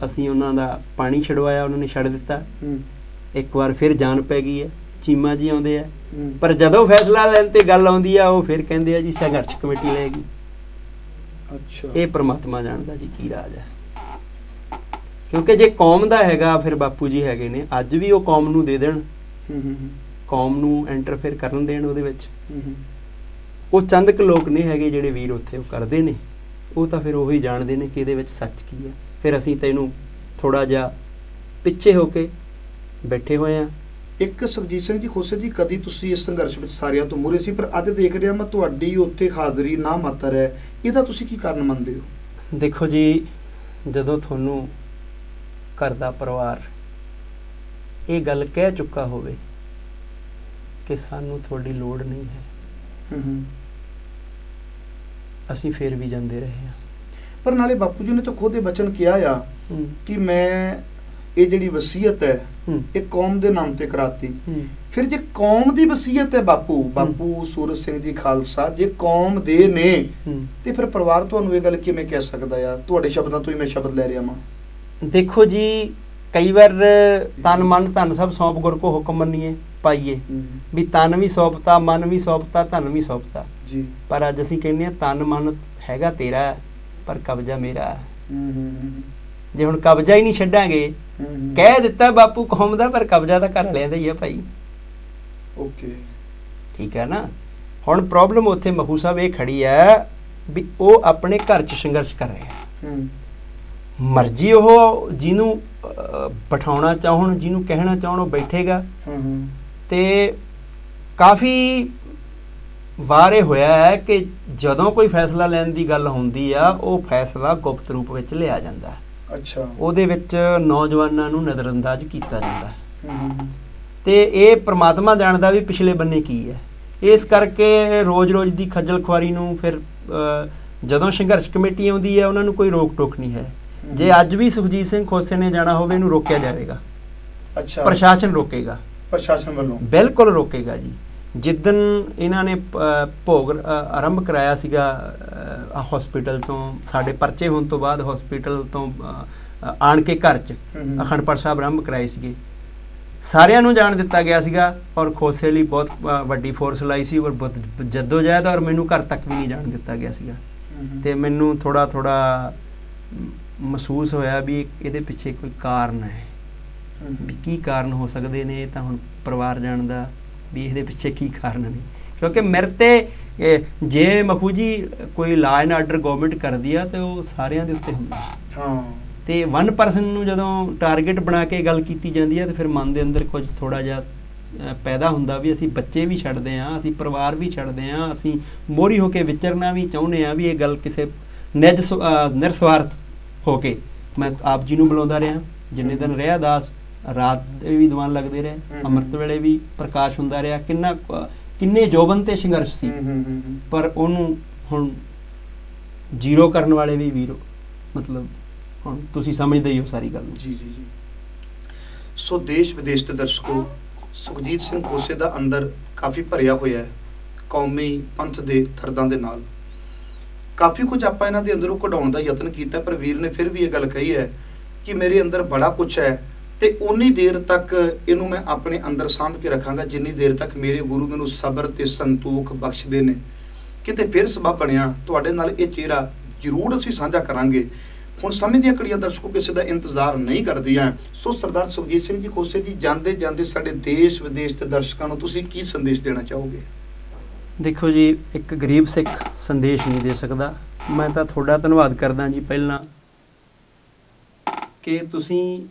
ਅਸੀਂ ਉਹਨਾਂ ਦਾ ਪਾਣੀ ਛਡਵਾਇਆ ਉਹਨਾਂ ਨੇ ਛੱਡ ਦਿੱਤਾ। ਇੱਕ ਵਾਰ ਫਿਰ ਜਾਨ ਪੈ ਗਈ ਹੈ ਚੀਮਾ ਜੀ ਆਉਂਦੇ ਆ। ਪਰ ਜਦੋਂ ਫੈਸਲਾ ਲੈਣ ਤੇ ਗੱਲ ਆਉਂਦੀ ਆ ਉਹ ਫਿਰ ਕਹਿੰਦੇ ਆ ਜੀ ਸੰਘਰਸ਼ ਕਮੇਟੀ ਲਏਗੀ ਅੱਛਾ। ਇਹ ਪ੍ਰਮਾਤਮਾ ਜਾਣਦਾ ਜੀ ਕੀ ਰਾਜ ਹੈ। ਕਿਉਂਕਿ ਜੇ ਕੌਮ ਦਾ ਹੈਗਾ ਫਿਰ ਬਾਪੂ ਜੀ ਹੈਗੇ ਨੇ। ਅੱਜ ਵੀ ਉਹ ਕੌਮ ਨੂੰ ਦੇ ਦੇਣ। ਕੌਮ ਨੂੰ ਇੰਟਰਫੇਅਰ ਕਰਨ ਦੇਣ ਉਹਦੇ ਵਿੱਚ। ਉਹ ਚੰਦ ਕੁ ਲੋਕ ਨਹੀਂ ਹੈਗੇ ਜਿਹੜੇ ਵੀਰ ਉੱਥੇ ਉਹ ਕਰਦੇ ਨੇ। ਉਹ ਤਾਂ ਫਿਰ ਉਹੀ ਜਾਣਦੇ ਨੇ ਕਿ ਇਹਦੇ ਵਿੱਚ ਸੱਚ ਕੀ ਹੈ ਫਿਰ ਅਸੀਂ ਤੈਨੂੰ ਥੋੜਾ ਜਿਹਾ ਪਿੱਛੇ ਹੋ ਕੇ ਬੈਠੇ ਹੋਏ ਆ ਇੱਕ ਸੁਰਜੀਤ ਸਿੰਘ ਜੀ ਖੋਸੇ ਜੀ ਕਦੀ ਤੁਸੀਂ ਇਸ ਸੰਘਰਸ਼ ਵਿੱਚ ਸਾਰਿਆਂ ਤੋਂ ਮੂਹਰੇ ਸੀ? ਪਰ ਅੱਜ ਦੇਖ ਰਿਹਾ ਮੈਂ ਤੁਹਾਡੀ ਉੱਥੇ ਹਾਜ਼ਰੀ ਨਾ ਮਾਤਰ ਹੈ। ਇਹਦਾ ਤੁਸੀਂ ਕੀ ਕਾਰਨ ਮੰਨਦੇ ਹੋ? ਦੇਖੋ ਜੀ ਜਦੋਂ ਤੁਹਾਨੂੰ ਘਰ ਦਾ ਪਰਿਵਾਰ ਇਹ ਗੱਲ ਕਹਿ ਚੁੱਕਾ ਹੋਵੇ ਕਿ ਸਾਨੂੰ ਤੁਹਾਡੀ ਲੋੜ ਨਹੀਂ ਹੈ। ਅਸੀਂ ਫੇਰ ਵੀ ਜਾਂਦੇ ਰਹੇ ਹਾਂ। ਪਰ ਨਾਲੇ ਬਾਪੂ ਜੀ ਨੇ ਤਾਂ ਖੁਦ ਇਹ ਬਚਨ ਕਿਹਾ ਆ ਕਿ ਮੈਂ ਇਹ ਜਿਹੜੀ ਵਸੀਅਤ ਹੈ ਇਹ ਕੌਮ ਦੇ ਨਾਮ ਤੇ ਕਰਾਤੀ। ਫਿਰ ਜੇ ਕੌਮ ਦੀ ਵਸੀਅਤ ਹੈ ਬਾਪੂ ਬਾਪੂ ਸੂਰਜ ਸਿੰਘ ਜੀ ਖਾਲਸਾ ਜੇ ਕੌਮ ਦੇ ਨੇ। ਤੇ ਫਿਰ ਪਰਿਵਾਰ ਤੁਹਾਨੂੰ ਇਹ ਗੱਲ ਕਿਵੇਂ ਕਹਿ ਸਕਦਾ ਆ? ਤੁਹਾਡੇ ਸ਼ਬਦਾਂ ਤੋਂ ਹੀ ਮੈਂ ਸ਼ਬਦ ਲੈ ਰਿਹਾ ਮਾਂ ਦੇਖੋ ਜੀ ਕਈ ਵਾਰ ਤਨ ਮਨ ਧਨ ਸਭ ਸੌਂਪ ਗੁਰ ਕੋ ਹੁਕਮ ਮੰਨੀਏ ਪਾਈਏ। ਵੀ ਤਨ ਵੀ ਸੌਂਪਤਾ ਮਨ ਵੀ ਸੌਂਪਤਾ ਧਨ ਵੀ ਸੌਂਪਤਾ। ਜੀ। ਪਰ ਅੱਜ ਅਸੀਂ ਕਹਿੰਦੇ ਆ ਤਨ ਮਨ ਹੈਗਾ ਤੇਰਾ ਪਰ ਕਬਜ਼ਾ ਮੇਰਾ। ਹੂੰ ਹੂੰ ਹੂੰ, ਜੇ ਹੁਣ ਕਬਜ਼ਾ ਹੀ ਨਹੀਂ ਛੱਡਾਂਗੇ। ਕਹਿ ਦਿੱਤਾ ਬਾਪੂ ਕੌਮ ਦਾ ਪਰ ਕਬਜ਼ਾ ਤਾਂ ਘਰ ਵਾਲਿਆਂ ਦਾ ਹੀ ਆ ਭਾਈ। ਓਕੇ। ਠੀਕ ਹੈ ਨਾ? ਹੁਣ ਪ੍ਰੋਬਲਮ ਉੱਥੇ ਮਖੂ ਸਾਹਿਬ ਇਹ ਖੜੀ ਹੈ ਵੀ ਉਹ ਆਪਣੇ ਘਰ 'ਚ ਸੰਘਰਸ਼ ਕਰ ਰਹੇ ਹੂੰ। ਮਰਜ਼ੀ ਉਹ ਜਿਹਨੂੰ ਬਿਠਾਉਣਾ ਚਾਹਣ ਜਿਹਨੂੰ ਕਹਿਣਾ ਚਾਹਣ ਉਹ ਬੈਠੇਗਾ। ਤੇ ਕਾਫੀ ਵਾਰ ਹੋਇਆ ਹੈ ਕਿ ਜਦੋਂ ਕੋਈ ਫੈਸਲਾ ਲੈਣ ਦੀ ਗੱਲ ਹੁੰਦੀ ਆ ਉਹ ਫੈਸਲਾ ਗੁਪਤ ਰੂਪ ਵਿੱਚ ਲਿਆ ਜਾਂਦਾ ਹੈ। ਅੱਛਾ। ਉਹਦੇ ਵਿੱਚ ਨੌਜਵਾਨਾਂ ਨੂੰ ਨਜ਼ਰਅੰਦਾਜ਼ ਕੀਤਾ ਜਾਂਦਾ ਤੇ ਇਹ ਪ੍ਰਮਾਤਮਾ ਜਾਣਦਾ ਵੀ ਪਿਛਲੇ ਬੰਨੇ ਕੀ ਹੈ। ਇਸ ਕਰਕੇ ਰੋਜ਼-ਰੋਜ਼ ਦੀ ਖੱਜਲ ਖੁਆਰੀ ਨੂੰ ਫਿਰ ਜਦੋਂ ਸੰਘਰਸ਼ ਕਮੇਟੀ ਆਉਂਦੀ ਹੈ ਉਹਨਾਂ ਨੂੰ ਕੋਈ ਰੋਕ ਟੋਕ ਨਹੀਂ ਹੈ। ਜੇ ਅੱਜ ਵੀ ਸੁਖਜੀਤ ਸਿੰਘ ਖੋਸੇ ਨੇ ਜਾਣਾ ਹੋਵੇ ਇਹਨੂੰ ਰੋਕਿਆ ਜਾਵੇਗਾ। ਅੱਛਾ। ਪ੍ਰਸ਼ਾਸਨ ਰੋਕੇਗਾ। ਪ੍ਰਸ਼ਾਸਨ ਵੱਲੋਂ। ਬਿਲਕੁਲ ਰੋਕੇਗਾ ਜੀ। ਜਿੱਦਨ ਇਹਨਾਂ ਨੇ ਭੋਗ ਆਰੰਭ ਕਰਾਇਆ ਸੀਗਾ ਹਸਪੀਟਲ ਤੋਂ ਸਾਡੇ ਪਰਚੇ ਹੋਣ ਤੋਂ ਬਾਅਦ ਹਸਪੀਟਲ ਤੋਂ ਆਣ ਕੇ ਘਰ 'ਚ ਹੂੰ ਹੂੰ। ਅਖੰਡ ਪਾਠ ਸਾਹਿਬ ਆਰੰਭ ਕਰਾਏ ਸੀਗੇ। ਸਾਰਿਆਂ ਨੂੰ ਜਾਣ ਦਿੱਤਾ ਗਿਆ ਸੀਗਾ ਔਰ ਖੋਸੇ ਲਈ ਬਹੁਤ ਵੱਡੀ ਫੋਰਸ ਲਾਈ ਸੀ ਔਰ ਬਹੁਤ ਜਦੋਜਹਿਦ ਔਰ ਮੈਨੂੰ ਘਰ ਤੱਕ ਵੀ ਨਹੀਂ ਜਾਣ ਦਿੱਤਾ ਗਿਆ ਸੀਗਾ। ਤੇ ਮੈਨੂੰ ਥੋੜਾ ਥੋੜਾ ਮਹਿਸੂਸ ਹੋਇਆ ਵੀ ਇਹਦੇ ਪਿੱਛੇ ਕੋਈ ਕਾਰਨ ਹੈ। ਵੀ ਕੀ ਕਾਰਨ ਹੋ ਸਕਦੇ ਨੇ ਤਾਂ ਹੁਣ ਪਰਿਵਾਰ ਜਾਣਦਾ ਵੀ ਇਹਦੇ ਪਿੱਛੇ ਕੀ ਕਾਰਨ ਨੇ। ਕਿਉਂਕਿ ਮੇਰੇ ਤੇ ਜੇ ਮਖੂ ਜੀ ਕੋਈ ਲਾ ਐਂਡ ਆਰਡਰ ਗਵਰਨਮੈਂਟ ਕਰਦੀ ਆ ਤੇ ਉਹ ਸਾਰਿਆਂ ਦੇ ਉੱਤੇ ਹੁੰਦਾ। ਹਾਂ। ਤੇ ਵਨ ਪਰਸਨ ਨੂੰ ਜਦੋਂ ਟਾਰਗੇਟ ਬਣਾ ਕੇ ਗੱਲ ਕੀਤੀ ਜਾਂਦੀ ਹੈ ਤੇ ਫਿਰ ਮਨ ਦੇ ਅੰਦਰ ਕੁਝ ਥੋੜਾ ਜਿਹਾ ਪੈਦਾ ਹੁੰਦਾ ਵੀ ਅਸੀਂ ਬੱਚੇ ਵੀ ਛੱਡਦੇ ਹਾਂ ਅਸੀਂ ਪਰਿਵਾਰ ਵੀ ਛੱਡਦੇ ਹਾਂ ਅਸੀਂ ਮੋਰੀ ਹੋ ਕੇ ਵਿਚਰਨਾ ਵੀ ਚਾਹੁੰਦੇ ਹਾਂ ਵੀ ਇਹ ਗੱਲ ਕਿਸੇ ਨਿਜ ਨਿਰਸਵਾਰਥ ਹੋ ਕੇ ਮੈਂ ਆਪ ਜੀ ਨੂੰ ਬੁਲਾਉਂਦਾ ਰਿਹਾ। ਜਿੰਨੇ ਦਿਨ ਰਿਹਾ ਦਾਸ ਰਾਤ ਦੇ ਵੀ ਦੀਵਾਨ ਲੱਗਦੇ ਰਹੇ। ਅੰਮ੍ਰਿਤ ਵੇਲੇ ਵੀ ਪ੍ਰਕਾਸ਼ ਹੁੰਦਾ ਰਿਹਾ। ਕਿੰਨਾ ਕਿੰਨੇ ਜੋਬਨ ਤੇ ਸੰਘਰਸ਼ ਸੀ। ਪਰ ਉਹਨੂੰ ਹੁਣ ਜ਼ੀਰੋ ਕਰਨ ਵਾਲੇ ਵੀ ਵੀਰੋ ਮਤਲਬ ਹੁਣ ਤੁਸੀਂ ਸਮਝਦੇ ਹੀ ਹੋ ਸਾਰੀ ਗੱਲ ਜੀ ਜੀ ਜੀ। ਸੋ ਦੇਸ਼ ਵਿਦੇਸ਼ ਦੇ ਦਰਸ਼ਕੋ ਸੁਖਜੀਤ ਸਿੰਘ ਖੋਸੇ ਦਾ ਅੰਦਰ ਕਾਫੀ ਭਰਿਆ ਹੋਇਆ ਹੈ। ਕੌਮੀ ਪੰਥ ਦੇ ਦਰਦਾਂ ਦੇ ਨਾਲ। ਕਾਫੀ ਕੁਝ ਆਪਾਂ ਇਹਨਾਂ ਦੇ ਅੰਦਰੋਂ ਕਢਾਉਣ ਦਾ ਯਤਨ ਕੀਤਾ, ਪਰ ਵੀਰ ਨੇ ਫਿਰ ਵੀ ਇਹ ਗੱਲ ਕਹੀ ਹੈ ਕਿ ਮੇਰੇ ਅੰਦਰ ਬੜਾ ਕੁਝ ਹੈ ਤੇ ਉਨੀ ਦੇਰ ਤੱਕ ਇਹਨੂੰ ਮੈਂ ਆਪਣੇ ਅੰਦਰ ਸਾਂਭ ਕੇ ਰੱਖਾਂਗਾ, ਜਿੰਨੀ ਦੇਰ ਤੱਕ ਮੇਰੇ ਗੁਰੂ ਮੈਨੂੰ ਸਬਰ ਤੇ ਸੰਤੋਖ ਬਖਸ਼ਦੇ ਨੇ। ਕਿਤੇ ਫਿਰ ਸਬਬ ਬਣਿਆ, ਤੁਹਾਡੇ ਨਾਲ ਇਹ ਚਿਹਰਾ ਜ਼ਰੂਰ ਅਸੀਂ ਸਾਂਝਾ ਕਰਾਂਗੇ। ਹੁਣ ਸਮੇਂ ਦੀਆਂ ਕੜੀਆਂ ਦਰਸ਼ਕੋ ਕਿਸੇ ਦਾ ਇੰਤਜ਼ਾਰ ਨਹੀਂ ਕਰਦੀਆਂ। ਸੋ ਸਰਦਾਰ ਸੁਖਜੀਤ ਸਿੰਘ ਜੀ ਖੋਸੇ ਜੀ ਜਾਂਦੇ ਜਾਂਦੇ ਸਾਡੇ ਦੇਸ਼ ਵਿਦੇਸ਼ ਦੇ ਦਰਸ਼ਕਾਂ ਨੂੰ ਤੁਸੀਂ ਕੀ ਸੰਦੇਸ਼ ਦੇਣਾ ਚਾਹੋਗੇ? ਦੇਖੋ ਜੀ, ਇੱਕ ਗਰੀਬ ਸਿੱਖ ਸੰਦੇਸ਼ ਨਹੀਂ ਦੇ ਸਕਦਾ। ਮੈਂ ਤਾਂ ਤੁਹਾਡਾ ਧੰਨਵਾਦ ਕਰਦਾ ਜੀ ਪਹਿਲਾਂ ਕਿ ਤੁਸੀਂ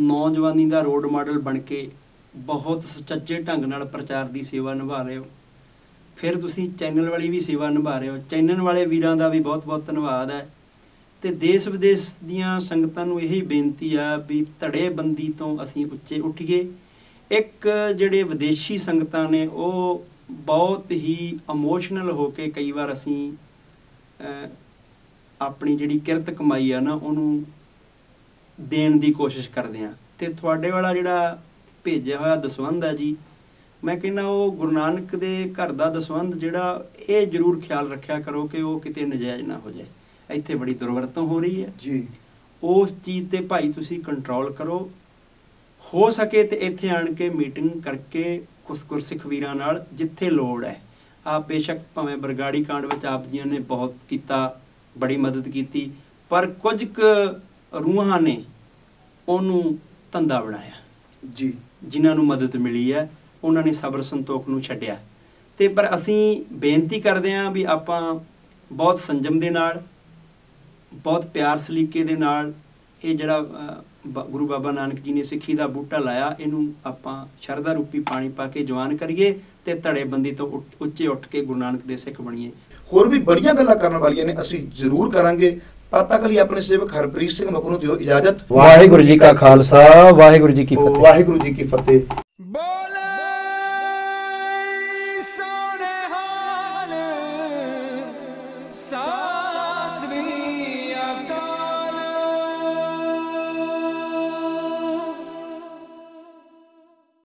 ਨੌਜਵਾਨੀ ਦਾ ਰੋਲ ਮਾਡਲ ਬਣ ਕੇ ਬਹੁਤ ਸੁਚੱਜੇ ਢੰਗ ਨਾਲ ਪ੍ਰਚਾਰ ਦੀ ਸੇਵਾ ਨਿਭਾ ਰਹੇ ਹੋ। ਫਿਰ ਤੁਸੀਂ ਚੈਨਲ ਵਾਲੀ ਵੀ ਸੇਵਾ ਨਿਭਾ ਰਹੇ ਹੋ। ਚੈਨਲ ਵਾਲੇ ਵੀਰਾਂ ਦਾ ਵੀ ਬਹੁਤ-ਬਹੁਤ ਧੰਨਵਾਦ ਹੈ। ਤੇ ਦੇਸ਼ ਵਿਦੇਸ਼ ਦੀਆਂ ਸੰਗਤਾਂ ਨੂੰ ਇਹੀ ਬੇਨਤੀ ਆ ਵੀ ਧੜੇਬੰਦੀ ਤੋਂ ਅਸੀਂ ਉੱਚੇ ਉੱਠੀਏ। ਇੱਕ ਜਿਹੜੇ ਵਿਦੇਸ਼ੀ ਸੰਗਤਾਂ ਨੇ, ਉਹ ਬਹੁਤ ਹੀ ਇਮੋਸ਼ਨਲ ਹੋ ਕੇ ਕਈ ਵਾਰ ਅਸੀਂ ਆਪਣੀ ਜਿਹੜੀ ਕਿਰਤ ਕਮਾਈ ਆ ਨਾ ਉਹਨੂੰ ਦੇਣ ਦੀ ਕੋਸ਼ਿਸ਼ ਕਰਦੇ ਆ ਤੇ ਤੁਹਾਡੇ ਵਾਲਾ ਜਿਹੜਾ ਭੇਜਿਆ ਹੋਇਆ ਦਸਵੰਧ ਹੈ ਜੀ ਮੈਂ ਕਹਿੰਦਾ ਉਹ ਗੁਰੂ ਨਾਨਕ ਦੇ ਘਰ ਦਾ ਦਸਵੰਧ ਜਿਹੜਾ ਇਹ ਜ਼ਰੂਰ ਖਿਆਲ ਰੱਖਿਆ ਕਰੋ ਕਿ ਉਹ ਕਿਤੇ ਨਜਾਇਜ਼ ਨਾ ਹੋ ਜਾਏ। ਇੱਥੇ ਬੜੀ ਦੁਰਵਰਤੋਂ ਹੋ ਰਹੀ ਹੈ। ਜੀ। ਉਸ ਚੀਜ਼ ਤੇ ਭਾਈ ਤੁਸੀਂ ਕੰਟਰੋਲ ਕਰੋ। ਹੋ ਸਕੇ ਤੇ ਇੱਥੇ ਆਣ ਕੇ ਮੀਟਿੰਗ ਕਰਕੇ ਕੁਝ ਗੁਰਸਿੱਖ ਵੀਰਾਂ ਨਾਲ ਜਿੱਥੇ ਲੋੜ ਹੈ। ਆਪ ਬੇਸ਼ੱਕ ਭਾਵੇਂ ਬਰਗਾੜੀ ਕਾਂਡ ਵਿੱਚ ਆਪ ਜੀਆਂ ਨੇ ਬਹੁਤ ਕੀਤਾ ਬੜੀ ਮਦਦ ਕੀਤੀ ਪਰ ਕੁਝ ਕੁ ਰੂਹਾਂ ਨੇ ਉਹਨੂੰ ਧੰਦਾ ਬਣਾਇਆ। ਜੀ। ਜਿਨ੍ਹਾਂ ਨੂੰ ਮਦਦ ਮਿਲੀ ਹੈ ਉਹਨਾਂ ਨੇ ਸਬਰ ਸੰਤੋਖ ਨੂੰ ਛੱਡਿਆ। ਤੇ ਪਰ ਅਸੀਂ ਬੇਨਤੀ ਕਰਦੇ ਹਾਂ ਵੀ ਆਪਾਂ ਬਹੁਤ ਸੰਜਮ ਦੇ ਨਾਲ ਬਹੁਤ ਪਿਆਰ ਸਲੀਕੇ ਦੇ ਨਾਲ ਇਹ ਜਿਹੜਾ ਗੁਰੂ ਬਾਬਾ ਨਾਨਕ ਜੀ ਨੇ ਸਿੱਖੀ ਦਾ ਬੂਟਾ ਲਾਇਆ ਇਹਨੂੰ ਆਪਾਂ ਸ਼ਰਧਾ ਰੂਪੀ ਪਾਣੀ ਪਾ ਕੇ ਜਵਾਨ ਕਰੀਏ ਤੇ ਧੜੇਬੰਦੀ ਤੋਂ ਉੱਠ- ਉੱਚੇ ਉੱਠ ਕੇ ਗੁਰੂ ਨਾਨਕ ਦੇ ਸਿੱਖ ਬਣੀਏ। ਹੋਰ ਵੀ ਬੜੀਆਂ ਗੱਲਾਂ ਕਰਨ ਵਾਲੀਆਂ ਨੇ ਅਸੀਂ ਜ਼ਰੂਰ ਕਰਾਂਗੇ। ਤਦ ਤੱਕ ਲਈ ਆਪਣੇ ਸੇਵਕ ਹਰਪ੍ਰੀਤ ਸਿੰਘ ਨੂੰ ਦਿਓ ਇਜਾਜ਼ਤ। ਵਾਹਿਗੁਰੂ ਜੀ ਕਾ ਖਾਲਸਾ ਵਾਹਿਗੁਰੂ ਜੀ ਕੀ ਫਤਿਹ। ਵਾਹਿਗੁਰੂ ਜੀ ਕੀ ਫਤਿਹ।